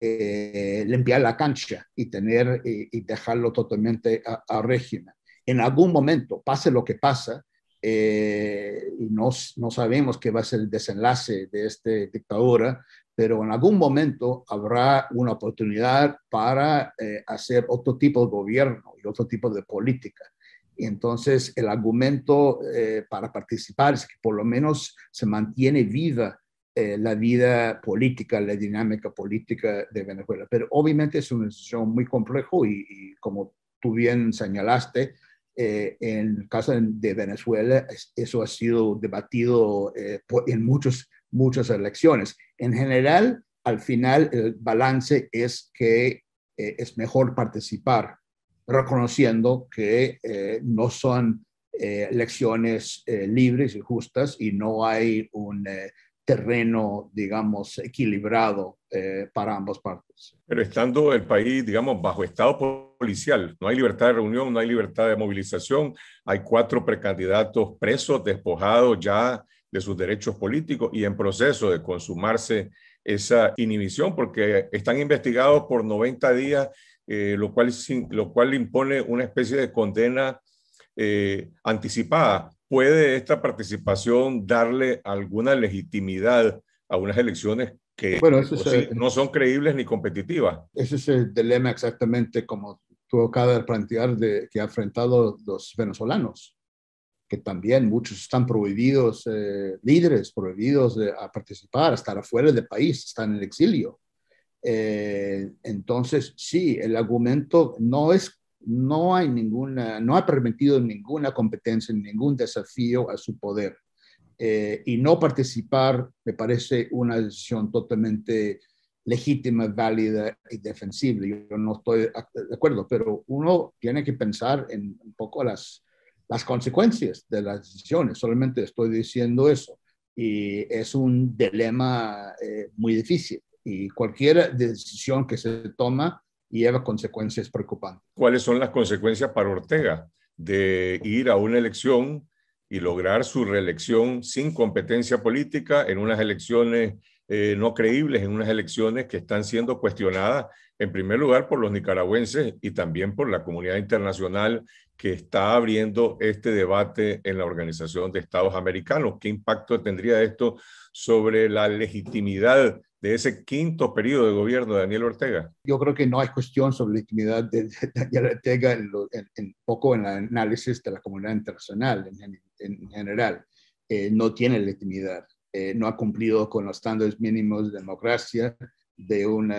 Speaker 10: eh limpiar la cancha y, tener, y dejarlo totalmente a, régimen. En algún momento, pase lo que pasa, eh, y no, no, sabemos qué va a ser el desenlace de esta dictadura, pero en algún momento habrá una oportunidad para eh, hacer otro tipo de gobierno y otro tipo de política. Y entonces el argumento eh, para participar es que por lo menos se mantiene viva eh, la vida política, la dinámica política de Venezuela. Pero obviamente es una decisión muy complejo y, y como tú bien señalaste, eh, en el caso de Venezuela, eso ha sido debatido eh, en muchos, muchas elecciones. En general, al final, el balance es que eh, es mejor participar, reconociendo que eh, no son eh, elecciones libres y justas y no hay un terreno, digamos, equilibrado eh, para ambas partes.
Speaker 1: Pero estando el país, digamos, bajo estado policial, no hay libertad de reunión, no hay libertad de movilización, hay cuatro precandidatos presos, despojados ya de sus derechos políticos y en proceso de consumarse esa inhibición porque están investigados por 90 días, eh, lo, cual, lo cual impone una especie de condena eh, anticipada ¿Puede esta participación darle alguna legitimidad a unas elecciones que bueno, es sí, no son creíbles ni competitivas?
Speaker 10: Ese es el dilema exactamente como tú acabas de plantear de, que ha enfrentado los venezolanos, que también muchos están prohibidos, eh, líderes prohibidos de, a participar, a estar afuera del país, están en el exilio. Eh, entonces, sí, el argumento no es no hay ninguna, no ha permitido ninguna competencia, ningún desafío a su poder. Eh, y no participar me parece una decisión totalmente legítima, válida y defensible. Yo no estoy de acuerdo, pero uno tiene que pensar en un poco las, las consecuencias de las decisiones. Solamente estoy diciendo eso. y es un dilema eh, muy difícil y cualquier decisión que se toma lleva consecuencias preocupantes.
Speaker 1: ¿Cuáles son las consecuencias para Ortega de ir a una elección y lograr su reelección sin competencia política en unas elecciones eh, no creíbles, en unas elecciones que están siendo cuestionadas en primer lugar por los nicaragüenses y también por la comunidad internacional que está abriendo este debate en la Organización de Estados Americanos. ¿Qué impacto tendría esto sobre la legitimidad de ese quinto periodo de gobierno de Daniel Ortega?
Speaker 10: Yo creo que no hay cuestión sobre la legitimidad de, Daniel Ortega en, poco en el análisis de la comunidad internacional en, general. Eh, no tiene legitimidad, eh, no ha cumplido con los estándares mínimos de democracia, de una,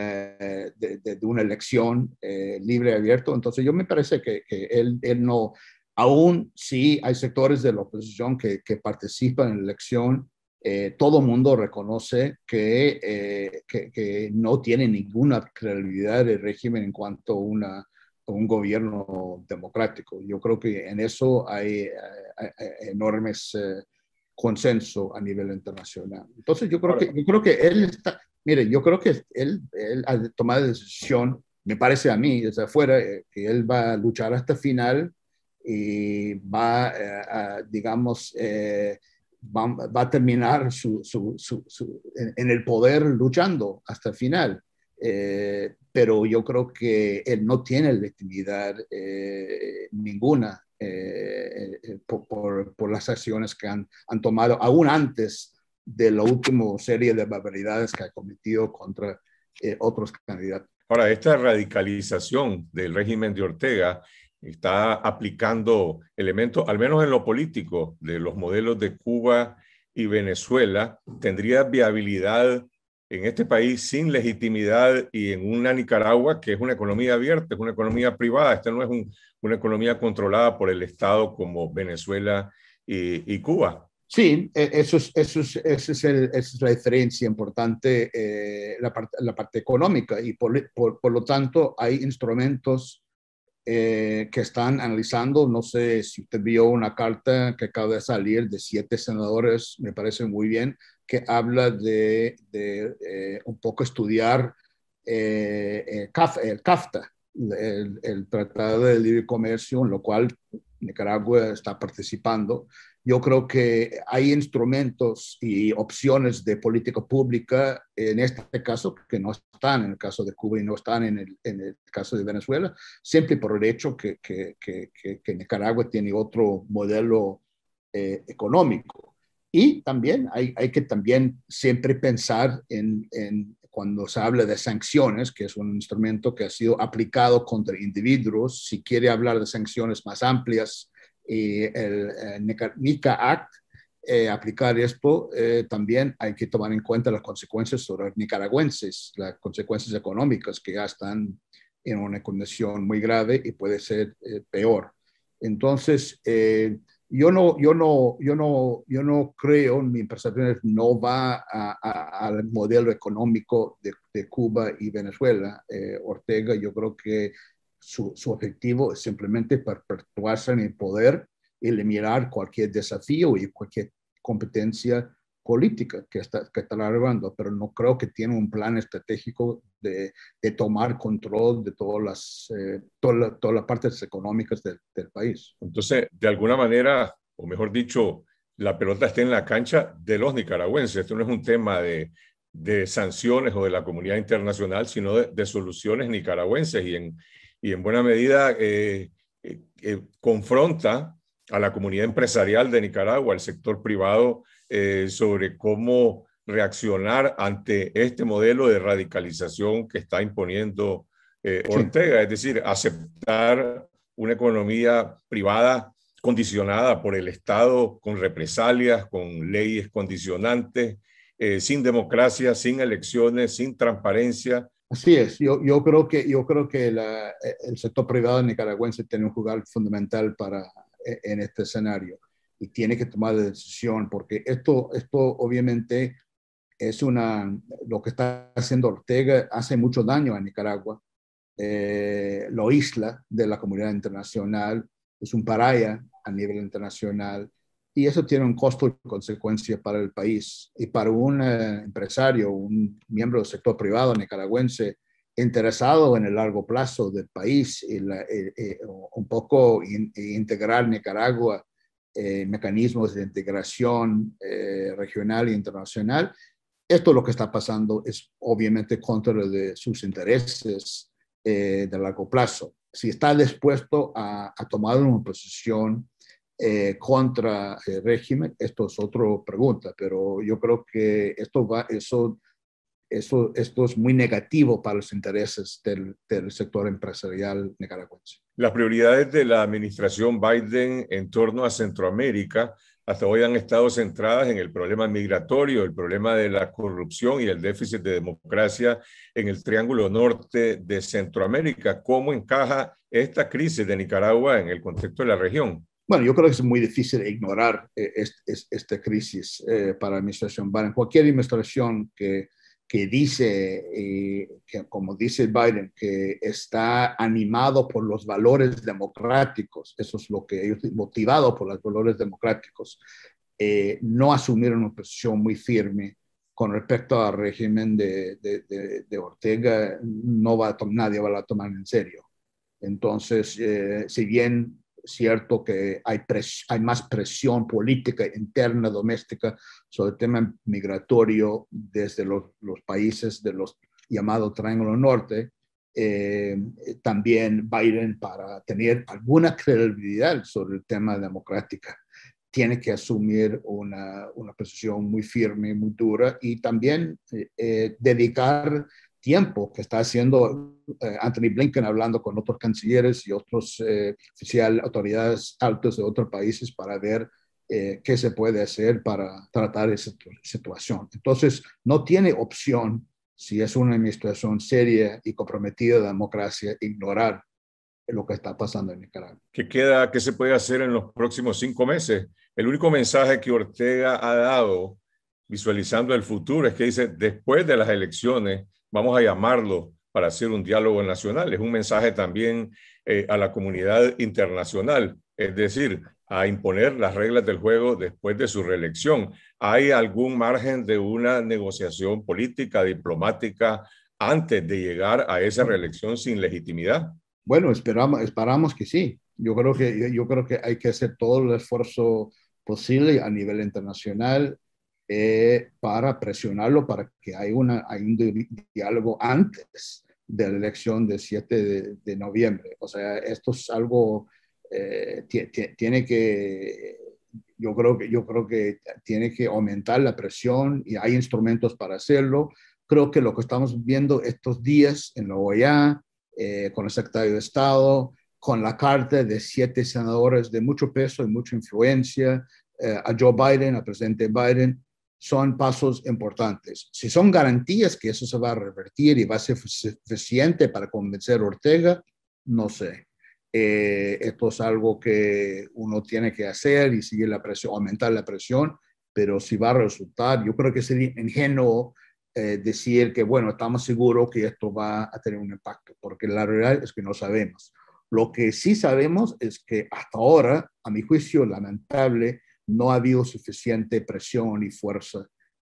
Speaker 10: de, una elección eh, libre y abierta. Entonces yo me parece que, que él, él, no, aún sí hay sectores de la oposición que, que participan en la elección, eh, todo mundo reconoce que, eh, que, que, no tiene ninguna credibilidad el régimen en cuanto a, una, un gobierno democrático. Yo creo que en eso hay, enormes consenso a nivel internacional. Entonces yo creo que, yo creo que él está, Mire, yo creo que él, él ha tomado la decisión, me parece a mí, desde afuera, eh, que él va a luchar hasta el final y va, eh, a, digamos, eh, va, a terminar su, su, su, en, el poder luchando hasta el final. pero yo creo que él no tiene legitimidad ninguna por, por, por, las acciones que han, tomado, aún antes de la última serie de barbaridades que ha cometido contra eh, otros candidatos.
Speaker 1: Ahora, esta radicalización del régimen de Ortega está aplicando elementos, al menos en lo político, de los modelos de Cuba y Venezuela. ¿Tendría viabilidad en este país sin legitimidad y en una Nicaragua que es una economía abierta, es una economía privada? Esta no es una economía controlada por el Estado como Venezuela y, Cuba.
Speaker 10: Sí, e, eso es, eso es, esa es la diferencia importante, eh, la, parte, económica, y por, lo tanto hay instrumentos eh, que están analizando, no sé si usted vio una carta que acaba de salir de siete senadores, me parece muy bien, que habla de, de eh, un poco estudiar el CAFTA, el, el Tratado de Libre Comercio, en lo cual Nicaragua está participando yo creo que hay instrumentos y opciones de política pública en este caso que no están en el caso de Cuba y no están en el, en el caso de Venezuela, siempre por el hecho que, que, que, que Nicaragua tiene otro modelo eh, económico. Y también hay, hay, que también siempre pensar en, en, cuando se habla de sanciones, que es un instrumento que ha sido aplicado contra individuos, si quiere hablar de sanciones más amplias, y el, eh, NICA Act, eh, aplicar esto, eh, también hay que tomar en cuenta las consecuencias sobre los nicaragüenses, las consecuencias económicas que ya están en una condición muy grave y puede ser peor. Entonces, yo no, yo no, yo no, yo no creo, mi percepción no va al modelo económico de, de, Cuba y Venezuela. Ortega, yo creo que su, objetivo es simplemente perpetuarse en el poder y eliminar cualquier desafío y cualquier competencia política que está, que está arribando, pero no creo que tiene un plan estratégico de, de tomar control de todas las, eh, todas las partes económicas del, del, país.
Speaker 1: Entonces, de alguna manera, o mejor dicho, la pelota está en la cancha de los nicaragüenses. Esto no es un tema de, de sanciones o de la comunidad internacional, sino de, de soluciones nicaragüenses. Y en, y en buena medida eh, eh, eh, confronta a la comunidad empresarial de Nicaragua, al sector privado, sobre cómo reaccionar ante este modelo de radicalización que está imponiendo Ortega, es decir, aceptar una economía privada condicionada por el Estado, con represalias, con leyes condicionantes, sin democracia, sin elecciones, sin transparencia,
Speaker 10: Así es, yo, yo creo que, yo creo que la, el sector privado nicaragüense tiene un jugar fundamental para, e, en este escenario y tiene que tomar la decisión porque esto, esto obviamente es una, lo que está haciendo Ortega hace mucho daño a Nicaragua, eh, lo isla de la comunidad internacional, es un paraya a nivel internacional y eso tiene un costo y consecuencia para el país. Y para un eh, empresario, un miembro del sector privado nicaragüense interesado en el largo plazo del país y eh, eh, un poco integrar Nicaragua en mecanismos de integración regional e internacional, esto lo que está pasando es obviamente contra de sus intereses de largo plazo. Si está dispuesto a, a tomar una posición eh, contra el régimen, esto es otra pregunta, pero yo creo que esto, va, eso, eso, esto es muy negativo para los intereses del, del sector empresarial nicaragüense.
Speaker 1: Las prioridades de la administración Biden en torno a Centroamérica hasta hoy han estado centradas en el problema migratorio, el problema de la corrupción y el déficit de democracia en el Triángulo Norte de Centroamérica. ¿Cómo encaja esta crisis de Nicaragua en el contexto de la región?
Speaker 10: Bueno, yo creo que es muy difícil ignorar eh, esta crisis eh, para la administración Biden. Cualquier administración que, que dice, eh, que, como dice Biden, que está animado por los valores democráticos, eso es lo que ellos, motivado por los valores democráticos, no asumieron una posición muy firme con respecto al régimen de, de, de, Ortega, no va a nadie va a tomar en serio. Entonces, si bien cierto que hay, hay más presión política interna, doméstica, sobre el tema migratorio desde los, los países de los llamados Triángulo Norte. Eh, también Biden, para tener alguna credibilidad sobre el tema democrática, tiene que asumir una, una posición muy firme, muy dura y también eh, eh, dedicar tiempo que está haciendo eh, Anthony Blinken hablando con otros cancilleres y otros eh, oficiales, autoridades altas de otros países para ver eh, qué se puede hacer para tratar esa situación. Entonces, no tiene opción, si es una administración seria y comprometida de democracia, ignorar lo que está pasando en Nicaragua.
Speaker 1: ¿Qué queda, qué se puede hacer en los próximos cinco meses? El único mensaje que Ortega ha dado visualizando el futuro es que dice, después de las elecciones, vamos a llamarlo para hacer un diálogo nacional. Es un mensaje también eh, a la comunidad internacional, es decir, a imponer las reglas del juego después de su reelección. ¿Hay algún margen de una negociación política, diplomática, antes de llegar a esa reelección sin legitimidad?
Speaker 10: Bueno, esperamos, esperamos que sí. Yo creo que, yo creo que hay que hacer todo el esfuerzo posible a nivel internacional eh, para presionarlo para que haya, una, un diálogo antes de la elección del 7 de, noviembre. O sea, esto es algo, eh, tiene que, yo creo que, yo creo que tiene que aumentar la presión y hay instrumentos para hacerlo. Creo que lo que estamos viendo estos días en la OEA, eh, con el secretario de Estado, con la carta de siete senadores de mucho peso y mucha influencia, a Joe Biden, al presidente Biden, son pasos importantes. Si son garantías que eso se va a revertir y va a ser suficiente para convencer a Ortega, no sé. Eh, esto es algo que uno tiene que hacer y seguir la presión, aumentar la presión, pero si va a resultar, yo creo que sería ingenuo eh, decir que, bueno, estamos seguros que esto va a tener un impacto, porque la realidad es que no sabemos. Lo que sí sabemos es que hasta ahora, a mi juicio lamentable, no ha habido suficiente presión y fuerza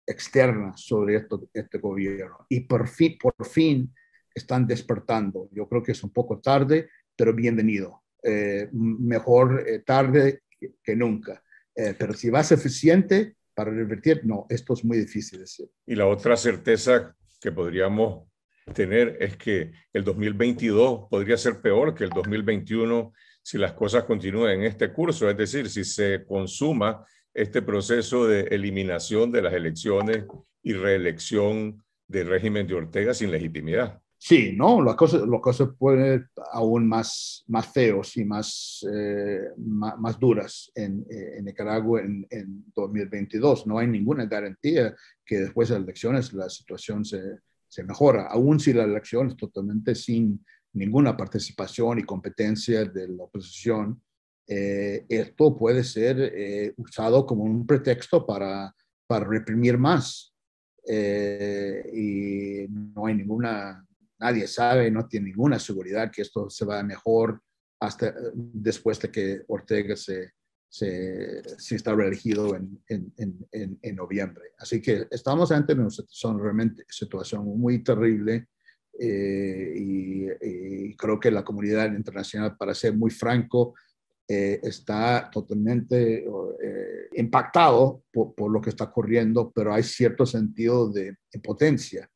Speaker 10: externa sobre este gobierno. Y por fin, están despertando. Yo creo que es un poco tarde, pero bienvenido. Eh, mejor eh, tarde que, nunca. Eh, pero si va suficiente para revertir, no, esto es muy difícil de decir.
Speaker 1: Y la otra certeza que podríamos tener es que el 2022 podría ser peor que el 2021 si las cosas continúan en este curso, es decir, si se consuma este proceso de eliminación de las elecciones y reelección del régimen de Ortega sin legitimidad.
Speaker 10: Sí, no, las cosas, las cosas pueden aún más, más feos y más, eh, más, duras en, eh, en Nicaragua en, en, 2022. No hay ninguna garantía que después de las elecciones la situación se, se mejora, aún si la elección es totalmente sin ninguna participación y competencia de la oposición, eh, esto puede ser eh, usado como un pretexto para, para reprimir más. Eh, y no hay ninguna, nadie sabe, no tiene ninguna seguridad que esto se va mejor hasta después de que Ortega se, se, se está reelegido en, en, en, en, noviembre. Así que estamos ante una situación realmente situación muy terrible eh, y, y, creo que la comunidad internacional, para ser muy franco, eh, está totalmente eh, impactado por, por, lo que está ocurriendo, pero hay cierto sentido de impotencia.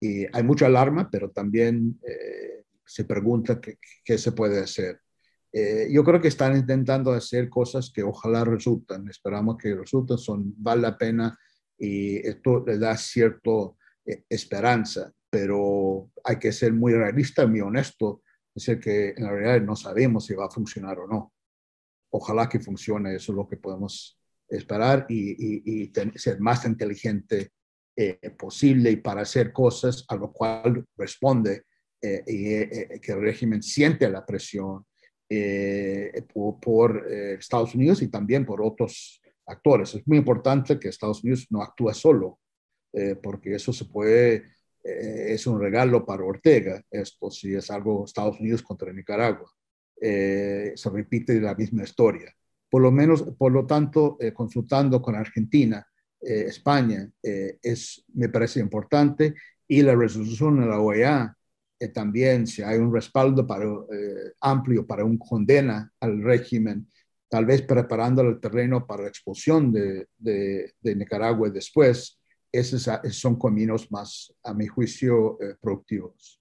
Speaker 10: Y hay mucha alarma, pero también eh, se pregunta qué, se puede hacer. Eh, yo creo que están intentando hacer cosas que ojalá resulten. Esperamos que resulten, son, vale la pena y esto le da cierta eh, esperanza, pero hay que ser muy realista, muy honesto decir que en realidad no sabemos si va a funcionar o no. Ojalá que funcione, eso es lo que podemos esperar y, y, y ser más inteligente eh, posible y para hacer cosas a lo cual responde eh, y eh, que el régimen siente la presión eh, por, por Estados Unidos y también por otros actores. Es muy importante que Estados Unidos no actúe solo, porque eso se puede eh, es un regalo para Ortega, esto si es algo Estados Unidos contra Nicaragua. Eh, se repite la misma historia. Por lo menos, por lo tanto, eh, consultando con Argentina, España, es, me parece importante y la resolución de la OEA también, si hay un respaldo para, amplio para un condena al régimen, tal vez preparando el terreno para la expulsión de, de Nicaragua después, esos son caminos más, a mi juicio, eh, productivos.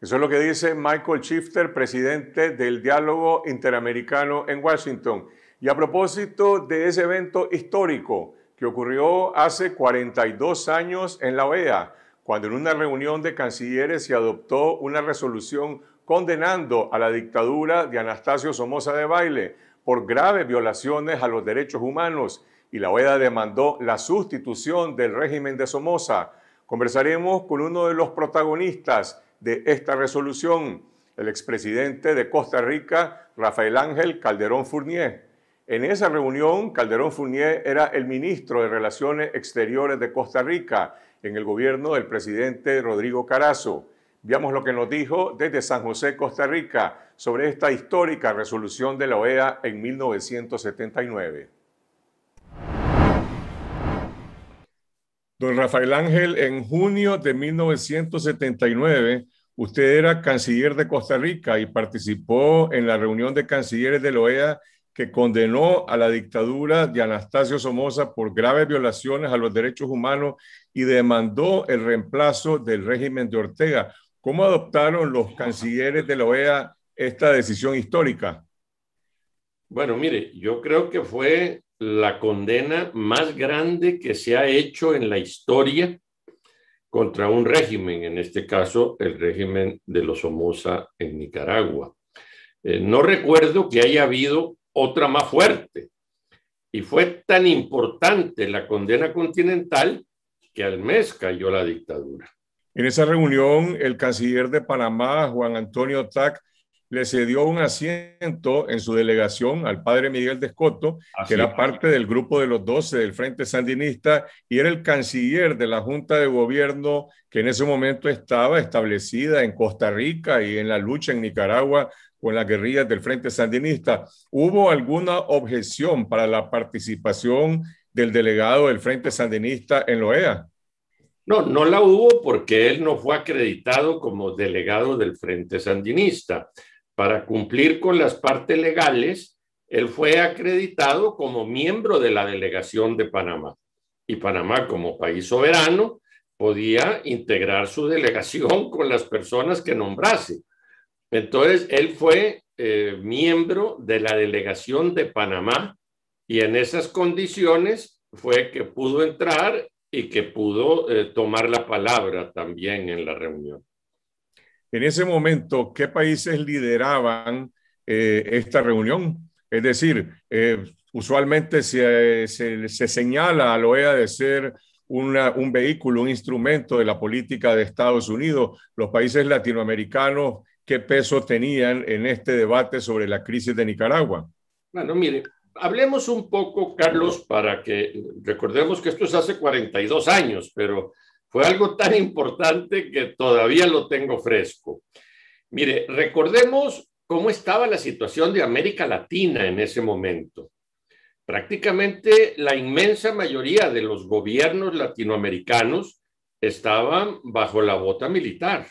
Speaker 1: Eso es lo que dice Michael Shifter, presidente del Diálogo Interamericano en Washington. Y a propósito de ese evento histórico que ocurrió hace 42 años en la OEA, cuando en una reunión de cancilleres se adoptó una resolución condenando a la dictadura de Anastasio Somoza de Baile por graves violaciones a los derechos humanos y la OEA demandó la sustitución del régimen de Somoza. Conversaremos con uno de los protagonistas de esta resolución, el expresidente de Costa Rica, Rafael Ángel Calderón Fournier. En esa reunión, Calderón Fournier era el ministro de Relaciones Exteriores de Costa Rica en el gobierno del presidente Rodrigo Carazo. Veamos lo que nos dijo desde San José, Costa Rica, sobre esta histórica resolución de la OEA en 1979. Don Rafael Ángel, en junio de 1979, usted era canciller de Costa Rica y participó en la reunión de cancilleres de la OEA que condenó a la dictadura de Anastasio Somoza por graves violaciones a los derechos humanos y demandó el reemplazo del régimen de Ortega. ¿Cómo adoptaron los cancilleres de la OEA esta decisión histórica?
Speaker 11: Bueno, mire, yo creo que fue la condena más grande que se ha hecho en la historia contra un régimen, en este caso el régimen de los Somoza en Nicaragua. Eh, no recuerdo que haya habido otra más fuerte. Y fue tan importante la condena continental que al mes cayó la dictadura.
Speaker 1: En esa reunión, el canciller de Panamá, Juan Antonio Tac, le cedió un asiento en su delegación al padre Miguel de Escoto, Así que era parte del grupo de los 12 del Frente Sandinista y era el canciller de la Junta de Gobierno que en ese momento estaba establecida en Costa Rica y en la lucha en Nicaragua con las guerrillas del Frente Sandinista. ¿Hubo alguna objeción para la participación del delegado del Frente Sandinista en la OEA?
Speaker 11: No, no la hubo porque él no fue acreditado como delegado del Frente Sandinista. Para cumplir con las partes legales, él fue acreditado como miembro de la delegación de Panamá. Y Panamá, como país soberano, podía integrar su delegación con las personas que nombrase. Entonces, él fue eh, miembro de la delegación de Panamá y en esas condiciones fue que pudo entrar y que pudo eh, tomar la palabra también en la reunión.
Speaker 1: En ese momento, ¿qué países lideraban eh, esta reunión? Es decir, eh, usualmente se, se, se, señala a la OEA de ser una, un vehículo, un instrumento de la política de Estados Unidos. Los países latinoamericanos, ¿qué peso tenían en este debate sobre la crisis de Nicaragua?
Speaker 11: Bueno, mire, hablemos un poco, Carlos, para que recordemos que esto es hace 42 años, pero fue algo tan importante que todavía lo tengo fresco. Mire, recordemos cómo estaba la situación de América Latina en ese momento. Prácticamente la inmensa mayoría de los gobiernos latinoamericanos estaban bajo la bota militar.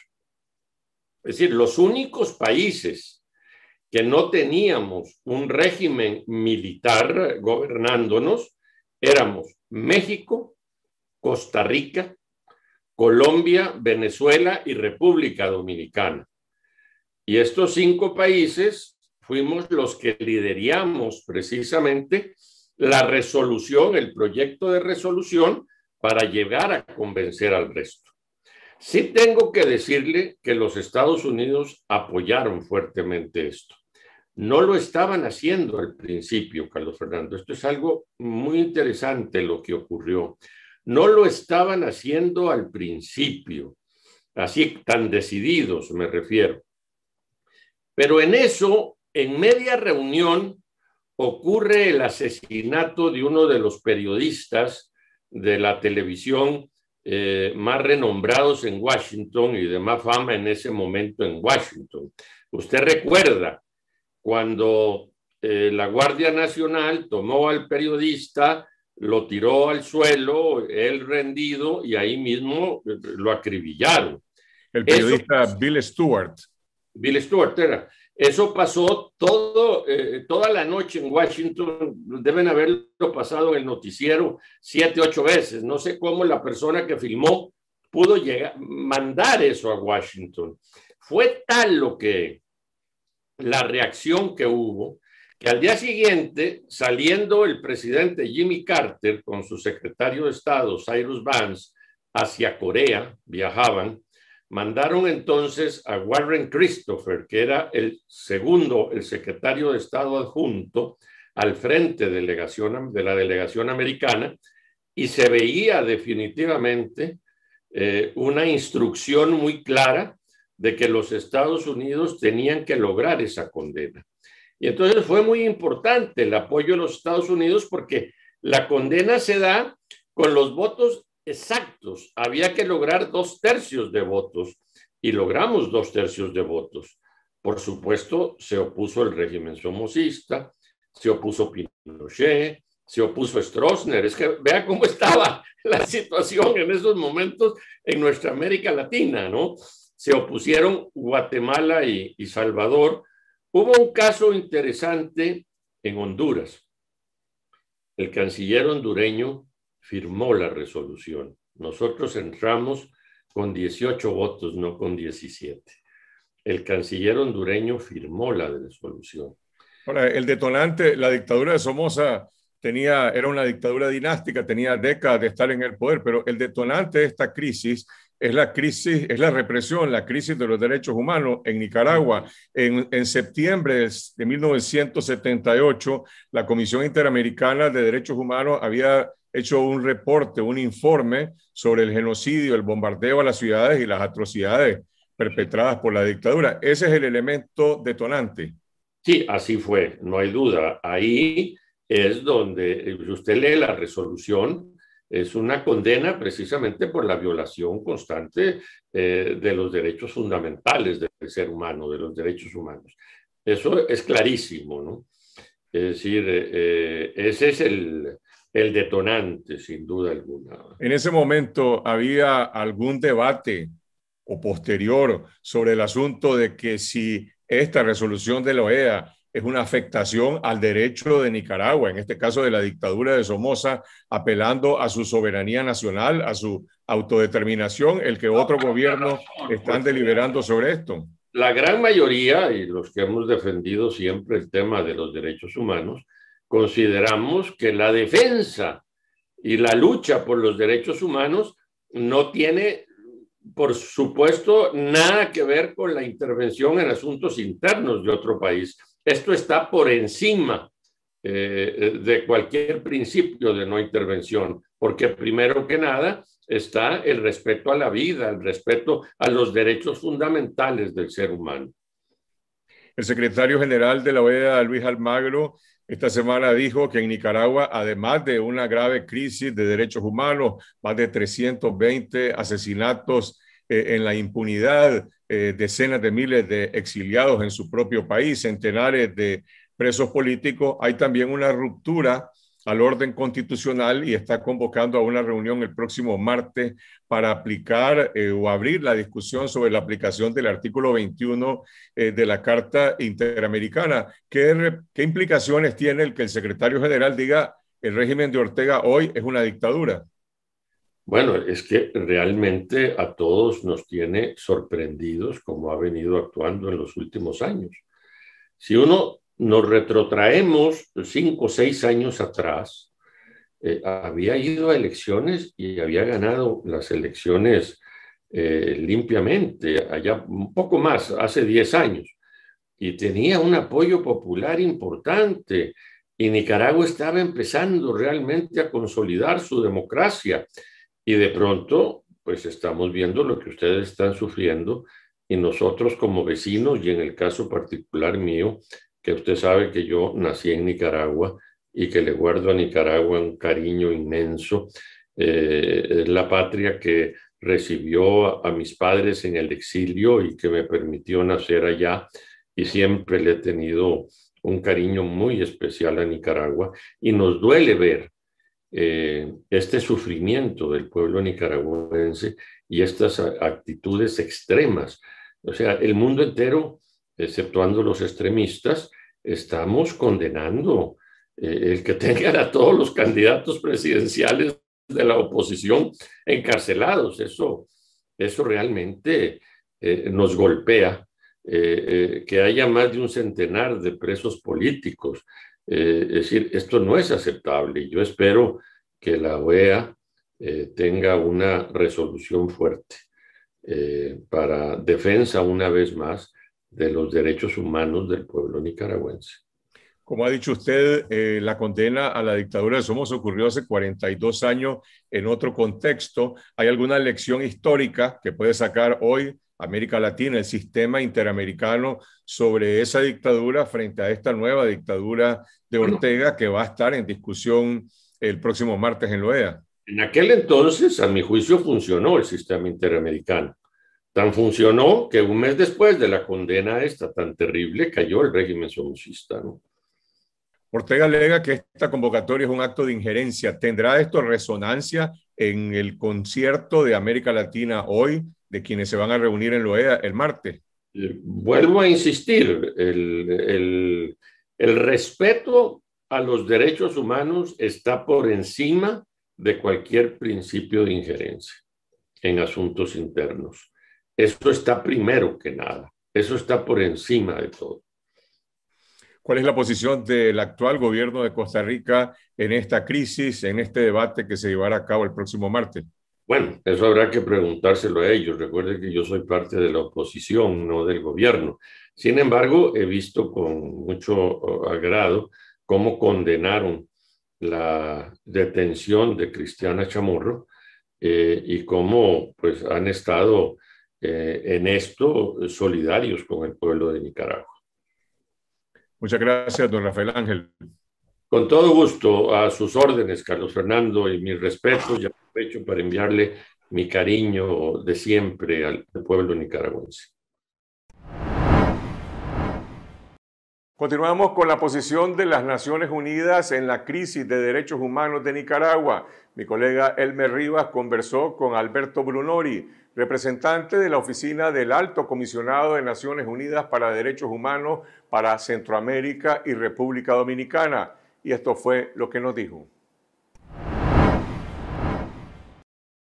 Speaker 11: Es decir, los únicos países que no teníamos un régimen militar gobernándonos éramos México, Costa Rica, Colombia, Venezuela y República Dominicana. Y estos cinco países fuimos los que lideramos precisamente la resolución, el proyecto de resolución para llegar a convencer al resto. Sí tengo que decirle que los Estados Unidos apoyaron fuertemente esto. No lo estaban haciendo al principio, Carlos Fernando. Esto es algo muy interesante lo que ocurrió. No lo estaban haciendo al principio, así tan decididos me refiero. Pero en eso, en media reunión, ocurre el asesinato de uno de los periodistas de la televisión eh, más renombrados en Washington y de más fama en ese momento en Washington. Usted recuerda cuando eh, la Guardia Nacional tomó al periodista, lo tiró al suelo, él rendido, y ahí mismo eh, lo acribillaron.
Speaker 1: El periodista Bill Stewart.
Speaker 11: Bill Stewart era. Eso pasó todo, eh, toda la noche en Washington. Deben haberlo pasado en el noticiero siete, ocho veces. No sé cómo la persona que filmó pudo llegar, mandar eso a Washington. Fue tal lo que la reacción que hubo que al día siguiente, saliendo el presidente Jimmy Carter con su secretario de Estado, Cyrus Vance, hacia Corea, viajaban, Mandaron entonces a Warren Christopher, que era el segundo, el secretario de Estado adjunto, al frente de, la delegación americana y se veía definitivamente eh, una instrucción muy clara de que los Estados Unidos tenían que lograr esa condena. Y entonces fue muy importante el apoyo de los Estados Unidos porque la condena se da con los votos exactos. Había que lograr dos tercios de votos y logramos dos tercios de votos. Por supuesto, se opuso el régimen somocista, se opuso Pinochet, se opuso Stroessner. Es que vea cómo estaba la situación en esos momentos en nuestra América Latina, ¿no? Se opusieron Guatemala y, Salvador. Hubo un caso interesante en Honduras. El canciller hondureño firmó la resolución. Nosotros entramos con 18 votos, no con 17. El canciller hondureño firmó la resolución.
Speaker 1: Ahora, el detonante, la dictadura de Somoza tenía, era una dictadura dinástica, tenía décadas de estar en el poder, pero el detonante de esta crisis es la crisis, es la represión, la crisis de los derechos humanos en Nicaragua. En, en, septiembre de 1978, la Comisión Interamericana de Derechos Humanos había hecho un reporte, un informe sobre el genocidio, el bombardeo a las ciudades y las atrocidades perpetradas por la dictadura. Ese es el elemento detonante.
Speaker 11: Sí, así fue, no hay duda. Ahí es donde usted lee la resolución, es una condena precisamente por la violación constante eh, de los derechos fundamentales del ser humano, de los derechos humanos. Eso es clarísimo, ¿no? Es decir, eh, eh, ese es el, el detonante, sin duda alguna.
Speaker 1: En ese momento había algún debate o posterior sobre el asunto de que si esta resolución de la OEA es una afectación al derecho de Nicaragua, en este caso de la dictadura de Somoza, apelando a su soberanía nacional, a su autodeterminación, el que otro gobierno están deliberando sobre esto.
Speaker 11: La gran mayoría, y los que hemos defendido siempre el tema de los derechos humanos, consideramos que la defensa y la lucha por los derechos humanos no tiene, por supuesto, nada que ver con la intervención en asuntos internos de otro país. Esto está por encima eh, de cualquier principio de no intervención, porque primero que nada está el respeto a la vida, el respeto a los derechos fundamentales del ser humano.
Speaker 1: El secretario general de la OEA, Luis Almagro, esta semana dijo que en Nicaragua, además de una grave crisis de derechos humanos, más de 320 asesinatos eh, en la impunidad, eh, decenas de miles de exiliados en su propio país, centenares de presos políticos, hay también una ruptura al orden constitucional y está convocando a una reunión el próximo martes para aplicar eh, o abrir la discusión sobre la aplicación del artículo 21 eh, de la Carta Interamericana. ¿Qué, ¿Qué implicaciones tiene el que el secretario general diga el régimen de Ortega hoy es una dictadura?
Speaker 11: Bueno, es que realmente a todos nos tiene sorprendidos como ha venido actuando en los últimos años. Si uno nos retrotraemos cinco o seis años atrás, eh, había ido a elecciones y había ganado las elecciones eh, limpiamente, allá un poco más, hace diez años, y tenía un apoyo popular importante. Y Nicaragua estaba empezando realmente a consolidar su democracia y de pronto, pues estamos viendo lo que ustedes están sufriendo y nosotros como vecinos, y en el caso particular mío, que usted sabe que yo nací en Nicaragua y que le guardo a Nicaragua un cariño inmenso, eh, es la patria que recibió a, a mis padres en el exilio y que me permitió nacer allá y siempre le he tenido un cariño muy especial a Nicaragua y nos duele ver eh, este sufrimiento del pueblo nicaragüense y estas actitudes extremas. O sea, el mundo entero, exceptuando los extremistas, estamos condenando eh, el que tengan a todos los candidatos presidenciales de la oposición encarcelados. Eso, eso realmente eh, nos golpea. que haya más de un centenar de presos políticos, eh, es decir, esto no es aceptable y yo espero que la OEA eh, tenga una resolución fuerte eh, para defensa una vez más de los derechos humanos del pueblo nicaragüense.
Speaker 1: Como ha dicho usted, la condena a la dictadura de Somos ocurrió hace 42 años en otro contexto. ¿Hay alguna lección histórica que puede sacar hoy América Latina, el sistema interamericano sobre esa dictadura frente a esta nueva dictadura de Ortega que va a estar en discusión el próximo martes en Loea.
Speaker 11: En aquel entonces, a mi juicio, funcionó el sistema interamericano. Tan funcionó que un mes después de la condena esta tan terrible cayó el régimen somocista.
Speaker 1: Ortega alega que esta convocatoria es un acto de injerencia. ¿Tendrá esto resonancia en el concierto de América Latina hoy de quienes se van a reunir en Loea el martes.
Speaker 11: Vuelvo a insistir, el, el, respeto a los derechos humanos está por encima de cualquier principio de injerencia en asuntos internos. Eso está primero que nada. Eso está por encima de todo.
Speaker 1: ¿Cuál es la posición del actual gobierno de Costa Rica en esta crisis, en este debate que se llevará a cabo el próximo martes?
Speaker 11: Bueno, eso habrá que preguntárselo a ellos. Recuerde que yo soy parte de la oposición, no del gobierno. Sin embargo, he visto con mucho agrado cómo condenaron la detención de Cristiana Chamorro eh, y cómo pues, han estado eh, en esto solidarios con el pueblo de Nicaragua.
Speaker 1: Muchas gracias, don Rafael Ángel.
Speaker 11: Con todo gusto, a sus órdenes, Carlos Fernando, y mis respetos, y aprovecho para enviarle mi cariño de siempre al pueblo nicaragüense.
Speaker 1: Continuamos con la posición de las Naciones Unidas en la crisis de derechos humanos de Nicaragua. Mi colega Elmer Rivas conversó con Alberto Brunori, representante de la Oficina del Alto Comisionado de Naciones Unidas para Derechos Humanos para Centroamérica y República Dominicana y esto fue lo que nos dijo.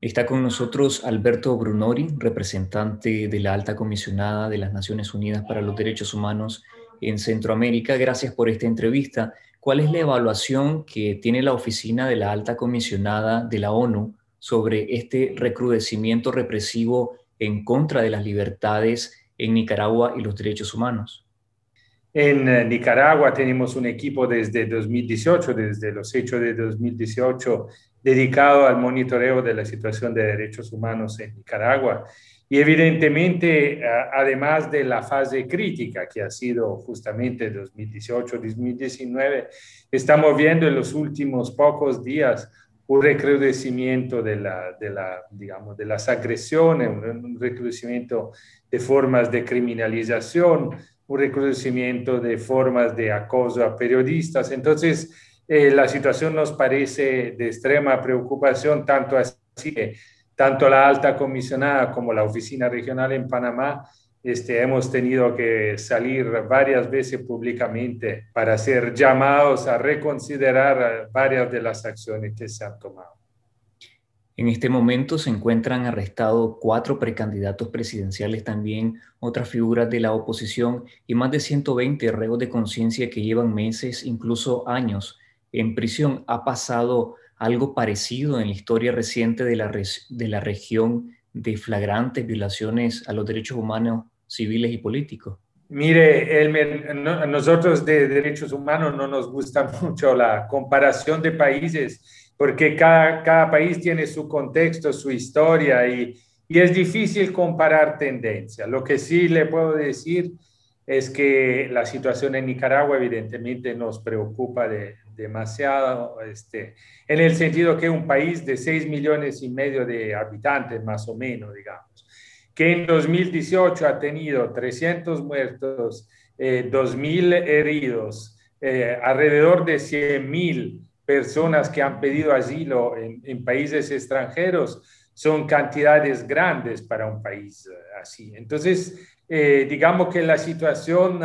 Speaker 2: Está con nosotros Alberto Brunori, representante de la alta comisionada de las Naciones Unidas para los Derechos Humanos en Centroamérica. Gracias por esta entrevista. ¿Cuál es la evaluación que tiene la oficina de la alta comisionada de la ONU sobre este recrudecimiento represivo en contra de las libertades en Nicaragua y los derechos humanos?
Speaker 12: En eh, Nicaragua tenemos un equipo desde 2018, desde los hechos de 2018, dedicado al monitoreo de la situación de derechos humanos en Nicaragua. Y evidentemente, además de la fase crítica que ha sido justamente 2018-2019, estamos viendo en los últimos pocos días un recrudecimiento de, la, de, la, digamos, de las agresiones, un recrudecimiento de formas de criminalización, un recrudecimiento de formas de acoso a periodistas. Entonces, eh, la situación nos parece de extrema preocupación, tanto así que tanto la alta comisionada como la oficina regional en Panamá este, hemos tenido que salir varias veces públicamente para ser llamados a reconsiderar varias de las acciones que se han tomado.
Speaker 2: En este momento se encuentran arrestados cuatro precandidatos presidenciales, también otras figuras de la oposición y más de 120 reos de conciencia que llevan meses, incluso años, en prisión. ¿Ha pasado algo parecido en la historia reciente de la, región de flagrantes violaciones a los derechos humanos civiles y políticos?
Speaker 12: Mire, Elmer, nosotros de derechos humanos no nos gusta mucho la comparación de países porque cada, cada país tiene su contexto, su historia y, y es difícil comparar tendencias. Lo que sí le puedo decir es que la situación en Nicaragua evidentemente nos preocupa de, demasiado, este, en el sentido que un país de 6 millones y medio de habitantes, más o menos, digamos, que en 2018 ha tenido 300 muertos, eh, 2.000 heridos, eh, alrededor de 100.000 personas que han pedido asilo en, países extranjeros, son cantidades grandes para un país eh, así. Entonces, eh, digamos que la situación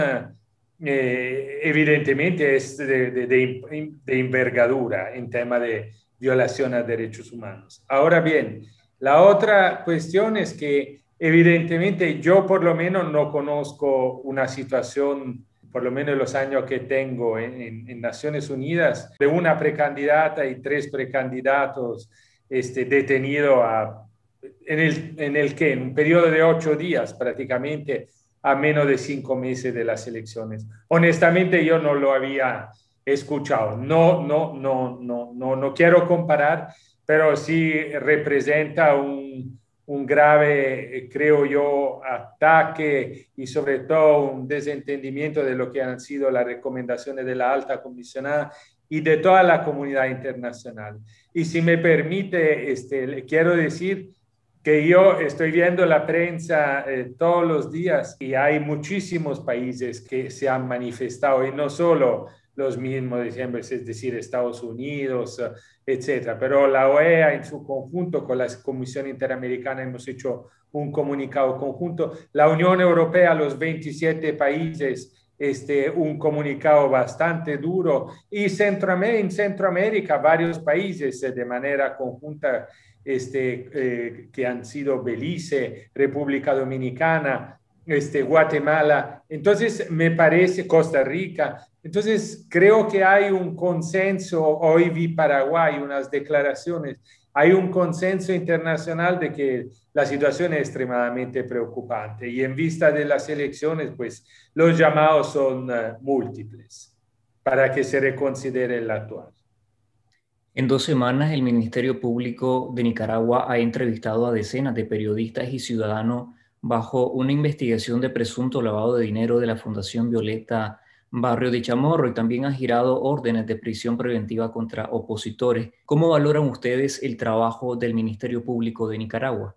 Speaker 12: eh, evidentemente es de, de, de, de, envergadura en tema de violación a derechos humanos. Ahora bien, la otra cuestión es que evidentemente yo por lo menos no conozco una situación, por lo menos los años que tengo en, en Naciones Unidas, de una precandidata y tres precandidatos este, detenidos en, el, en el que en un periodo de ocho días prácticamente a menos de cinco meses de las elecciones. Honestamente, yo no lo había escuchado. No, no, no, no, no, no quiero comparar, pero sí representa un, un grave, creo yo, ataque y sobre todo un desentendimiento de lo que han sido las recomendaciones de la alta comisionada y de toda la comunidad internacional. Y si me permite, este, quiero decir que yo estoy viendo la prensa eh, todos los días y hay muchísimos países que se han manifestado y no solo los mismos diciembre, es decir, Estados Unidos, eh, etcétera. Pero la OEA en su conjunto con la Comisión Interamericana hemos hecho un comunicado conjunto. La Unión Europea, los 27 países, este, un comunicado bastante duro. Y en Centroamérica, varios países eh, de manera conjunta este, eh, que han sido Belice, República Dominicana, este, Guatemala. Entonces, me parece Costa Rica. Entonces, creo que hay un consenso, hoy vi Paraguay, unas declaraciones, hay un consenso internacional de que la situación es extremadamente preocupante y en vista de las elecciones, pues los llamados son uh, múltiples para que se reconsidere el actual.
Speaker 2: En dos semanas, el Ministerio Público de Nicaragua ha entrevistado a decenas de periodistas y ciudadanos bajo una investigación de presunto lavado de dinero de la Fundación Violeta Barrio de Chamorro y también ha girado órdenes de prisión preventiva contra opositores. ¿Cómo valoran ustedes el trabajo del Ministerio Público de Nicaragua?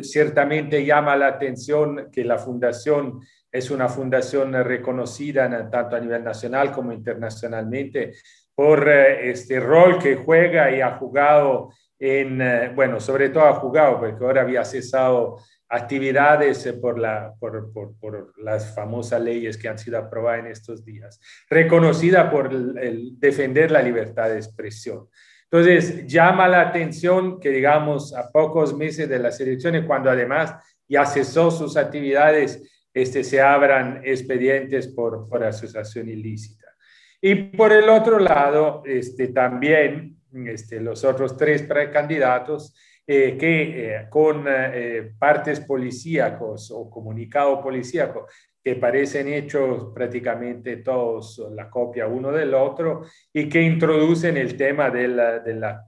Speaker 12: Ciertamente llama la atención que la fundación es una fundación reconocida tanto a nivel nacional como internacionalmente por eh, este rol que juega y ha jugado en, eh, bueno, sobre todo ha jugado, porque ahora había cesado actividades eh, por, la, por, por, por, las famosas leyes que han sido aprobadas en estos días, reconocida por el, el defender la libertad de expresión. Entonces, llama la atención que, digamos, a pocos meses de las elecciones, cuando además ya cesó sus actividades, este, se abran expedientes por, por asociación ilícita. Y por el otro lado, este, también este, los otros tres precandidatos eh, que eh, con eh, partes policíacos o comunicado policíaco que parecen hechos prácticamente todos la copia uno del otro y que introducen el tema de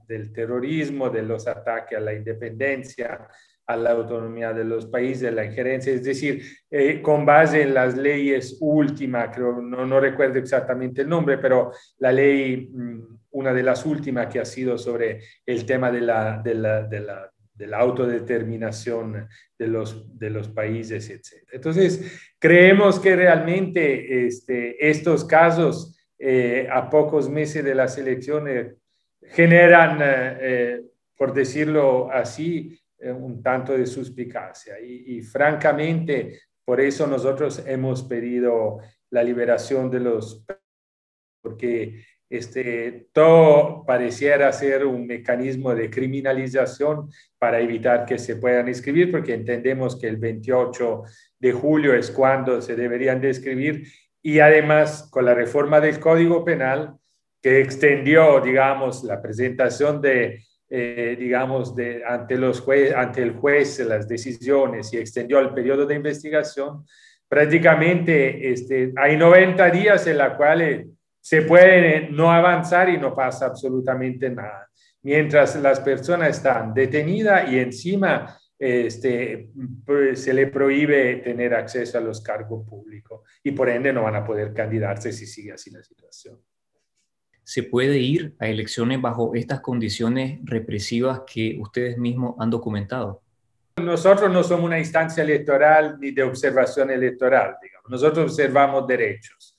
Speaker 12: del terrorismo, de los ataques a la independencia, a la autonomía de los países, la injerencia, es decir, eh, con base en las leyes últimas, creo, no, no, recuerdo exactamente el nombre, pero la ley, mm, una de las últimas que ha sido sobre el tema de la, de la, de la, de la autodeterminación de los, de los países, etc. Entonces, creemos que realmente este, estos casos, eh, a pocos meses de las elecciones, generan, eh, por decirlo así, eh, un tanto de suspicacia. Y, francamente, por eso nosotros hemos pedido la liberación de los, porque este, todo pareciera ser un mecanismo de criminalización para evitar que se puedan escribir, porque entendemos que el 28 de julio es cuando se deberían de escribir, y además con la reforma del Código Penal, que extendió, digamos, la presentación de eh, digamos, de, ante, los ante el juez las decisiones y extendió el periodo de investigación, prácticamente este, hay 90 días en los cuales se puede no avanzar y no pasa absolutamente nada. Mientras las personas están detenidas y encima este, pues, se le prohíbe tener acceso a los cargos públicos y por ende no van a poder candidarse si sigue así la situación
Speaker 2: se puede ir a elecciones bajo estas condiciones represivas que ustedes mismos han documentado?
Speaker 12: Nosotros no somos una instancia electoral ni de observación electoral, digamos. Nosotros observamos derechos.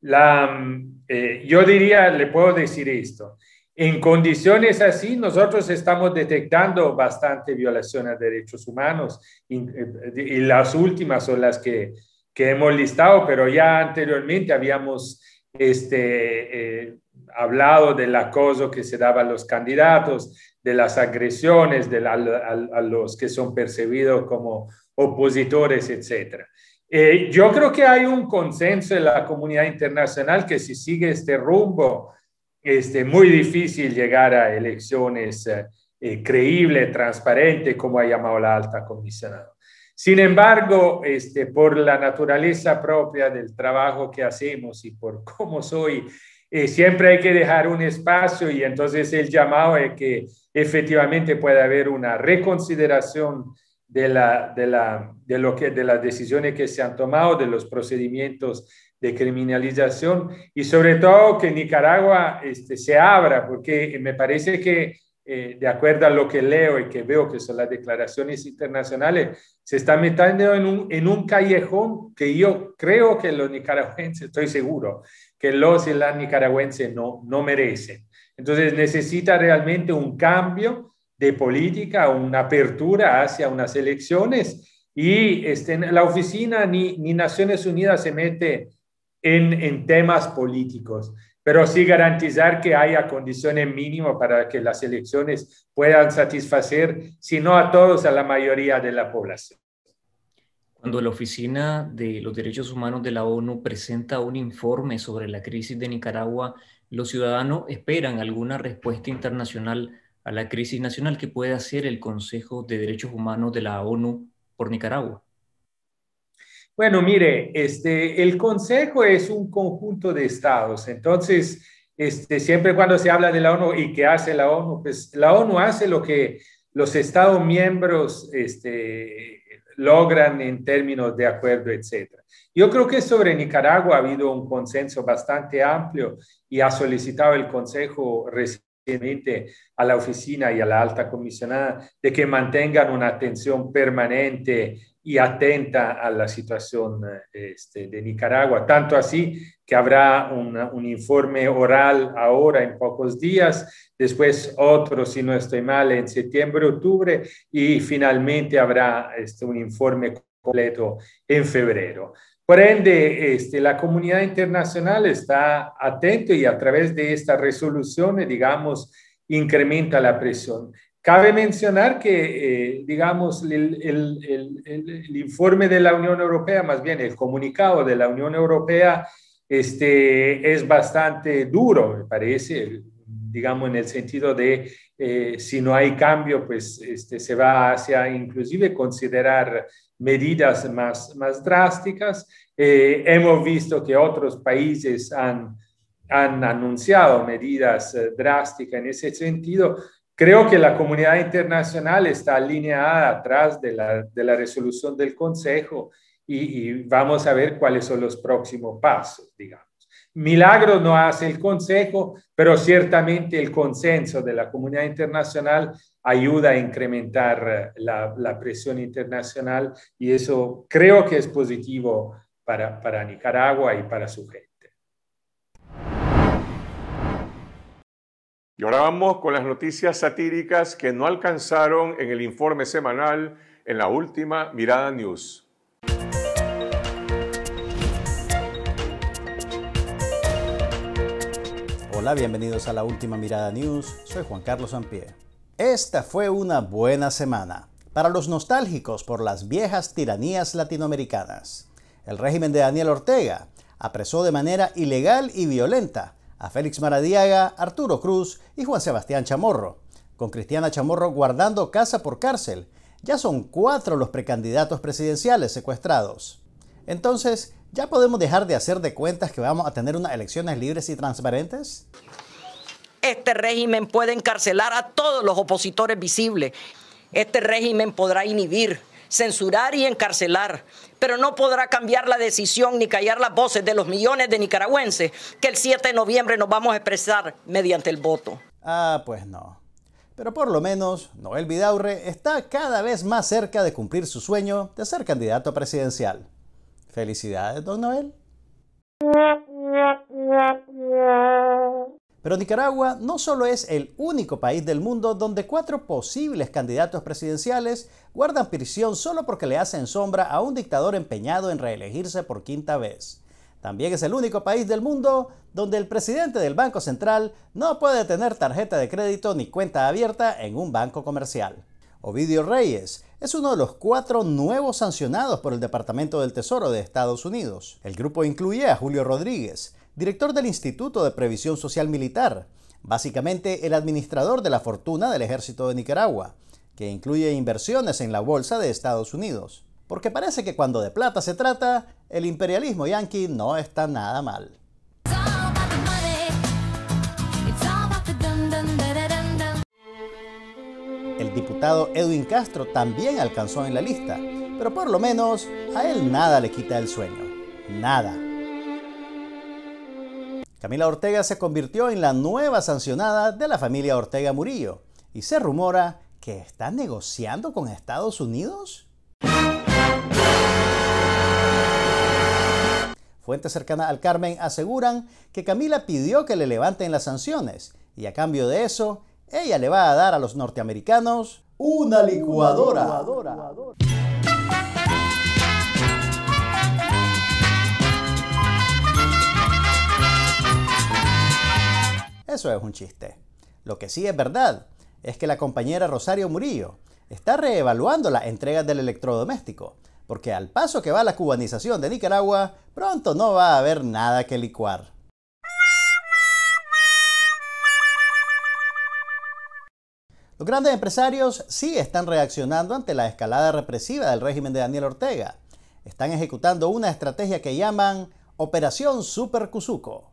Speaker 12: La, eh, yo diría, le puedo decir esto, en condiciones así, nosotros estamos detectando bastante violaciones de derechos humanos y, eh, las últimas son las que, que, hemos listado, pero ya anteriormente habíamos este, eh, hablado del acoso que se daba a los candidatos, de las agresiones de a, los que son percibidos como opositores, etc. Eh, yo creo que hay un consenso en la comunidad internacional que si sigue este rumbo, es este, muy difícil llegar a elecciones eh, eh, creíbles, transparentes, como ha llamado la alta comisionada. Sin embargo, este, por la naturaleza propia del trabajo que hacemos y por cómo soy eh, siempre hay que dejar un espacio y entonces el llamado es que efectivamente pueda haber una reconsideración de, la, de, la, de, lo que, de las decisiones que se han tomado, de los procedimientos de criminalización y sobre todo que Nicaragua este, se abra, porque me parece que eh, de acuerdo a lo que leo y que veo que son las declaraciones internacionales, se está metiendo en un, en un callejón que yo creo que los nicaragüenses, estoy seguro, que los y nicaragüenses no, no merecen. Entonces necesita realmente un cambio de política, una apertura hacia unas elecciones y este, la oficina ni, ni Naciones Unidas se mete en, en temas políticos, pero sí garantizar que haya condiciones mínimas para que las elecciones puedan satisfacer, si no a todos, a la mayoría de la población.
Speaker 2: Cuando la Oficina de los Derechos Humanos de la ONU presenta un informe sobre la crisis de Nicaragua, los ciudadanos esperan alguna respuesta internacional a la crisis nacional que puede hacer el Consejo de Derechos Humanos de la ONU por Nicaragua.
Speaker 12: Bueno, mire, este, el Consejo es un conjunto de estados, entonces, este, siempre cuando se habla de la ONU y qué hace la ONU, pues la ONU hace lo que los estados miembros este, logran en términos de acuerdo, etcétera. Yo creo que sobre Nicaragua ha habido un consenso bastante amplio y ha solicitado el Consejo recientemente a la oficina y a la alta comisionada de que mantengan una atención permanente y atenta a la situación este, de Nicaragua. Tanto así que habrá un informe oral ahora en pocos días, después otro, si no estoy mal, en septiembre, octubre, y finalmente habrá este, un informe completo en febrero. Por ende, este, la comunidad internacional está atento y a través de estas resoluciones, digamos, incrementa la presión. Cabe mencionar que, eh, digamos, el, el, el, informe de la Unión Europea, más bien el comunicado de la Unión Europea, este, es bastante duro, me parece, digamos, en el sentido de eh, si no hay cambio, pues este, se va hacia inclusive considerar medidas más, más drásticas. Eh, hemos visto que otros países han, han anunciado medidas drásticas en ese sentido, Creo que la comunidad internacional está alineada atrás de la, de la resolución del Consejo y, y, vamos a ver cuáles son los próximos pasos, digamos. Milagro no hace el Consejo, pero ciertamente el consenso de la comunidad internacional ayuda a incrementar la, la presión internacional y eso creo que es positivo para, para Nicaragua y para su gente.
Speaker 1: Y ahora vamos con las noticias satíricas que no alcanzaron en el informe semanal en la última Mirada News.
Speaker 13: Hola, bienvenidos a la última Mirada News. Soy Juan Carlos Ampie. Esta fue una buena semana para los nostálgicos por las viejas tiranías latinoamericanas. El régimen de Daniel Ortega apresó de manera ilegal y violenta a Félix Maradiaga, Arturo Cruz y Juan Sebastián Chamorro, con Cristiana Chamorro guardando casa por cárcel. Ya son cuatro los precandidatos presidenciales secuestrados. Entonces, ¿ya podemos dejar de hacer de cuentas que vamos a tener unas elecciones libres y transparentes?
Speaker 14: Este régimen puede encarcelar a todos los opositores visibles. Este régimen podrá inhibir, censurar y encarcelar, pero no podrá cambiar la decisión ni callar las voces de los millones de nicaragüenses que el 7 de noviembre nos vamos a expresar mediante el voto.
Speaker 13: Ah, pues no. Pero por lo menos, Noel Vidaurre está cada vez más cerca de cumplir su sueño de ser candidato presidencial. Felicidades, don Noel. Pero Nicaragua no solo es el único país del mundo donde cuatro posibles candidatos presidenciales guardan prisión solo porque le hacen sombra a un dictador empeñado en reelegirse por quinta vez. También es el único país del mundo donde el presidente del Banco Central no puede tener tarjeta de crédito ni cuenta abierta en un banco comercial. Ovidio Reyes es uno de los cuatro nuevos sancionados por el Departamento del Tesoro de Estados Unidos. El grupo incluye a Julio Rodríguez, director del Instituto de Previsión Social Militar, básicamente el administrador de la fortuna del ejército de Nicaragua, que incluye inversiones en la bolsa de Estados Unidos. Porque parece que cuando de plata se trata, el imperialismo yanqui no está nada mal. Diputado Edwin Castro también alcanzó en la lista, pero por lo menos a él nada le quita el sueño. Nada. Camila Ortega se convirtió en la nueva sancionada de la familia Ortega Murillo y se rumora que está negociando con Estados Unidos. Fuentes cercanas al Carmen aseguran que Camila pidió que le levanten las sanciones y a cambio de eso, ella le va a dar a los norteamericanos una licuadora. Eso es un chiste. Lo que sí es verdad es que la compañera Rosario Murillo está reevaluando las entregas del electrodoméstico, porque al paso que va la cubanización de Nicaragua, pronto no va a haber nada que licuar. Los grandes empresarios sí están reaccionando ante la escalada represiva del régimen de Daniel Ortega. Están ejecutando una estrategia que llaman Operación Super Cuzuco.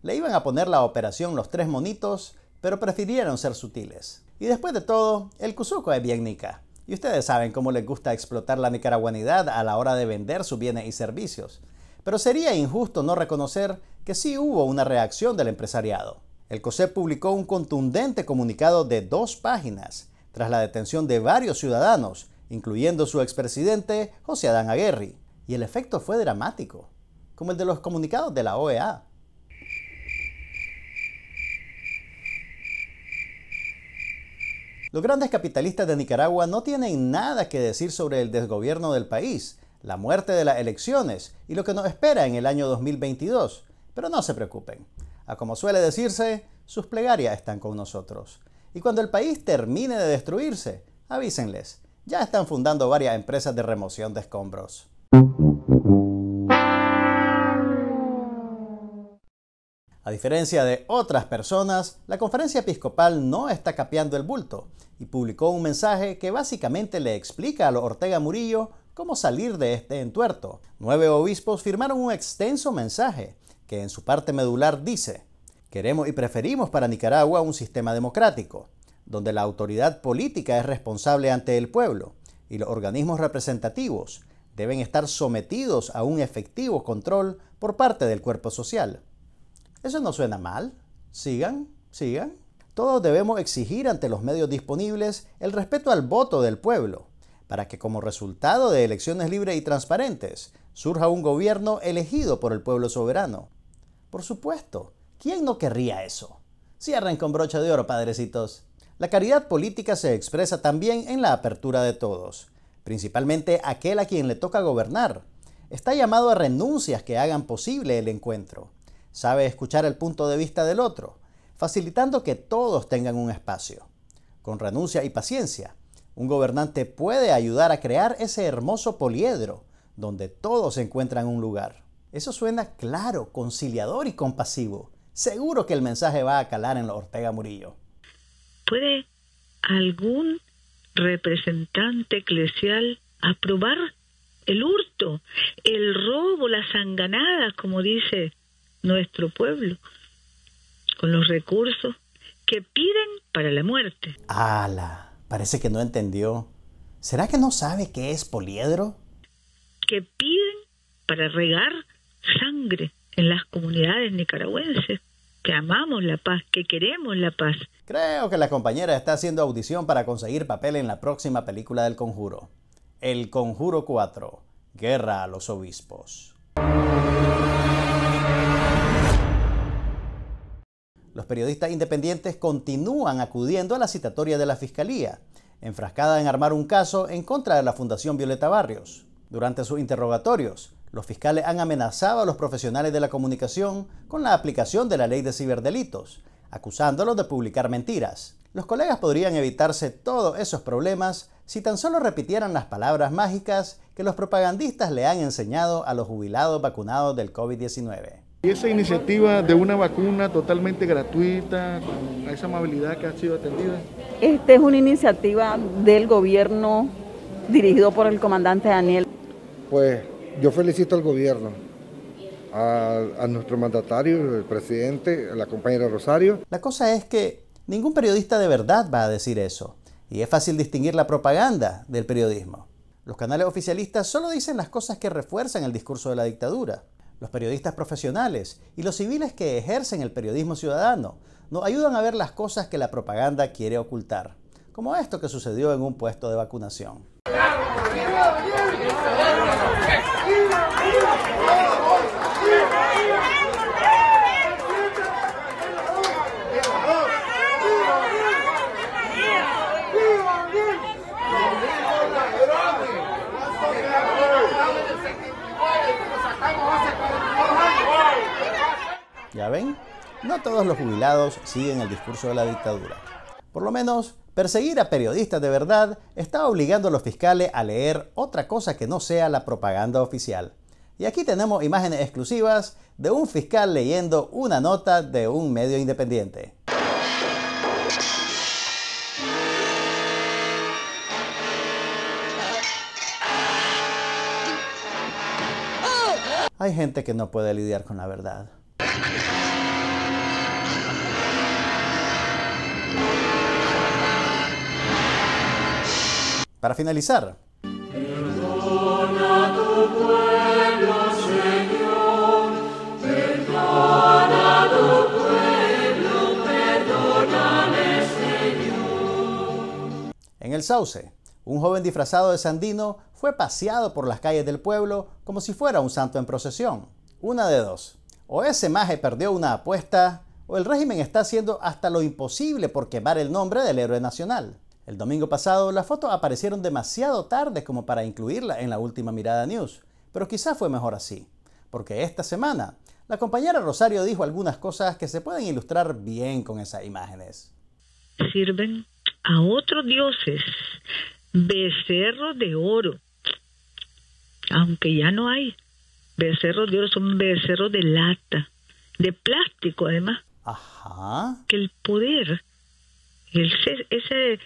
Speaker 13: Le iban a poner la operación Los Tres Monitos, pero prefirieron ser sutiles. Y después de todo, el Cuzuco es bien nica. Y ustedes saben cómo les gusta explotar la nicaraguanidad a la hora de vender sus bienes y servicios. Pero sería injusto no reconocer que sí hubo una reacción del empresariado. El COSEP publicó un contundente comunicado de dos páginas tras la detención de varios ciudadanos, incluyendo su expresidente José Adán Aguerri. Y el efecto fue dramático, como el de los comunicados de la OEA. Los grandes capitalistas de Nicaragua no tienen nada que decir sobre el desgobierno del país, la muerte de las elecciones y lo que nos espera en el año 2022. Pero no se preocupen. A como suele decirse, sus plegarias están con nosotros. Y cuando el país termine de destruirse, avísenles. Ya están fundando varias empresas de remoción de escombros. A diferencia de otras personas, la conferencia episcopal no está capeando el bulto y publicó un mensaje que básicamente le explica a los Ortega Murillo cómo salir de este entuerto. Nueve obispos firmaron un extenso mensaje que en su parte medular dice, Queremos y preferimos para Nicaragua un sistema democrático, donde la autoridad política es responsable ante el pueblo y los organismos representativos deben estar sometidos a un efectivo control por parte del cuerpo social. Eso no suena mal. Sigan, sigan. Todos debemos exigir ante los medios disponibles el respeto al voto del pueblo, para que como resultado de elecciones libres y transparentes surja un gobierno elegido por el pueblo soberano. Por supuesto, ¿quién no querría eso? Cierren con brocha de oro, padrecitos. La caridad política se expresa también en la apertura de todos, principalmente aquel a quien le toca gobernar. Está llamado a renuncias que hagan posible el encuentro. Sabe escuchar el punto de vista del otro facilitando que todos tengan un espacio. Con renuncia y paciencia, un gobernante puede ayudar a crear ese hermoso poliedro donde todos encuentran un lugar. Eso suena claro, conciliador y compasivo. Seguro que el mensaje va a calar en la Ortega Murillo.
Speaker 15: ¿Puede algún representante eclesial aprobar el hurto, el robo, la sanganada, como dice nuestro pueblo? con los recursos que piden para la muerte.
Speaker 13: ¡Hala! Parece que no entendió. ¿Será que no sabe qué es poliedro?
Speaker 15: Que piden para regar sangre en las comunidades nicaragüenses, que amamos la paz, que queremos la paz.
Speaker 13: Creo que la compañera está haciendo audición para conseguir papel en la próxima película del Conjuro. El Conjuro 4. Guerra a los Obispos. Los periodistas independientes continúan acudiendo a la citatoria de la Fiscalía, enfrascada en armar un caso en contra de la Fundación Violeta Barrios. Durante sus interrogatorios, los fiscales han amenazado a los profesionales de la comunicación con la aplicación de la ley de ciberdelitos, acusándolos de publicar mentiras. Los colegas podrían evitarse todos esos problemas si tan solo repitieran las palabras mágicas que los propagandistas le han enseñado a los jubilados vacunados del COVID-19.
Speaker 16: Y esa iniciativa de una vacuna totalmente gratuita, con esa amabilidad que ha sido atendida.
Speaker 17: Esta es una iniciativa del gobierno dirigido por el comandante Daniel.
Speaker 18: Pues yo felicito al gobierno, a, nuestro mandatario, el presidente, a la compañera Rosario.
Speaker 13: La cosa es que ningún periodista de verdad va a decir eso. Y es fácil distinguir la propaganda del periodismo. Los canales oficialistas solo dicen las cosas que refuerzan el discurso de la dictadura los periodistas profesionales y los civiles que ejercen el periodismo ciudadano nos ayudan a ver las cosas que la propaganda quiere ocultar, como esto que sucedió en un puesto de vacunación. ¿Ya ven? No todos los jubilados siguen el discurso de la dictadura. Por lo menos, perseguir a periodistas de verdad está obligando a los fiscales a leer otra cosa que no sea la propaganda oficial. Y aquí tenemos imágenes exclusivas de un fiscal leyendo una nota de un medio independiente. Hay gente que no puede lidiar con la verdad. Para finalizar, En el Sauce, un joven disfrazado de sandino fue paseado por las calles del pueblo como si fuera un santo en procesión. Una de dos. O ese maje perdió una apuesta, o el régimen está haciendo hasta lo imposible por quemar el nombre del héroe nacional. El domingo pasado las fotos aparecieron demasiado tarde como para incluirla en la última mirada news, pero quizá fue mejor así, porque esta semana la compañera Rosario dijo algunas cosas que se pueden ilustrar bien con esas imágenes.
Speaker 15: Sirven a otros dioses, becerros de oro, aunque ya no hay becerros de oro, son becerros de lata, de plástico además.
Speaker 13: Ajá.
Speaker 15: Que el poder, ese, ese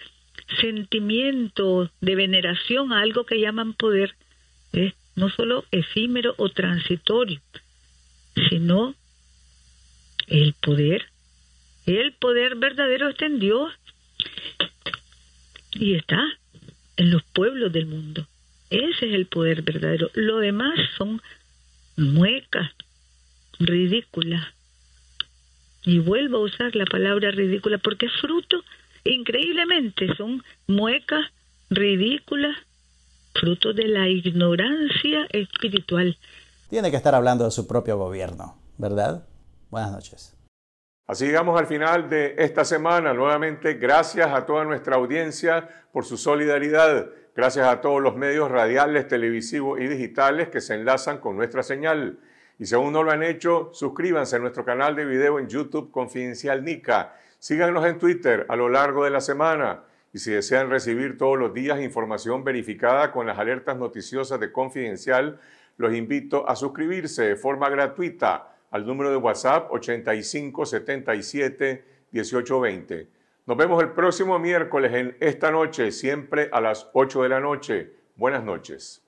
Speaker 15: sentimiento de veneración a algo que llaman poder es no solo efímero o transitorio, sino el poder El poder verdadero está en Dios y está en los pueblos del mundo. Ese es el poder verdadero. Lo demás son muecas, ridículas. Y vuelvo a usar la palabra ridícula porque es fruto, increíblemente, son muecas, ridículas, fruto de la ignorancia espiritual.
Speaker 13: Tiene que estar hablando de su propio gobierno, ¿verdad? Buenas noches.
Speaker 1: Así llegamos al final de esta semana. Nuevamente, gracias a toda nuestra audiencia por su solidaridad. Gracias a todos los medios radiales, televisivos y digitales que se enlazan con nuestra señal. Y si aún no lo han hecho, suscríbanse a nuestro canal de video en YouTube Confidencial Nica. Síganos en Twitter a lo largo de la semana. Y si desean recibir todos los días información verificada con las alertas noticiosas de Confidencial, los invito a suscribirse de forma gratuita al número de WhatsApp 8577 1820. Nos vemos el próximo miércoles en esta noche, siempre a las 8 de la noche. Buenas noches.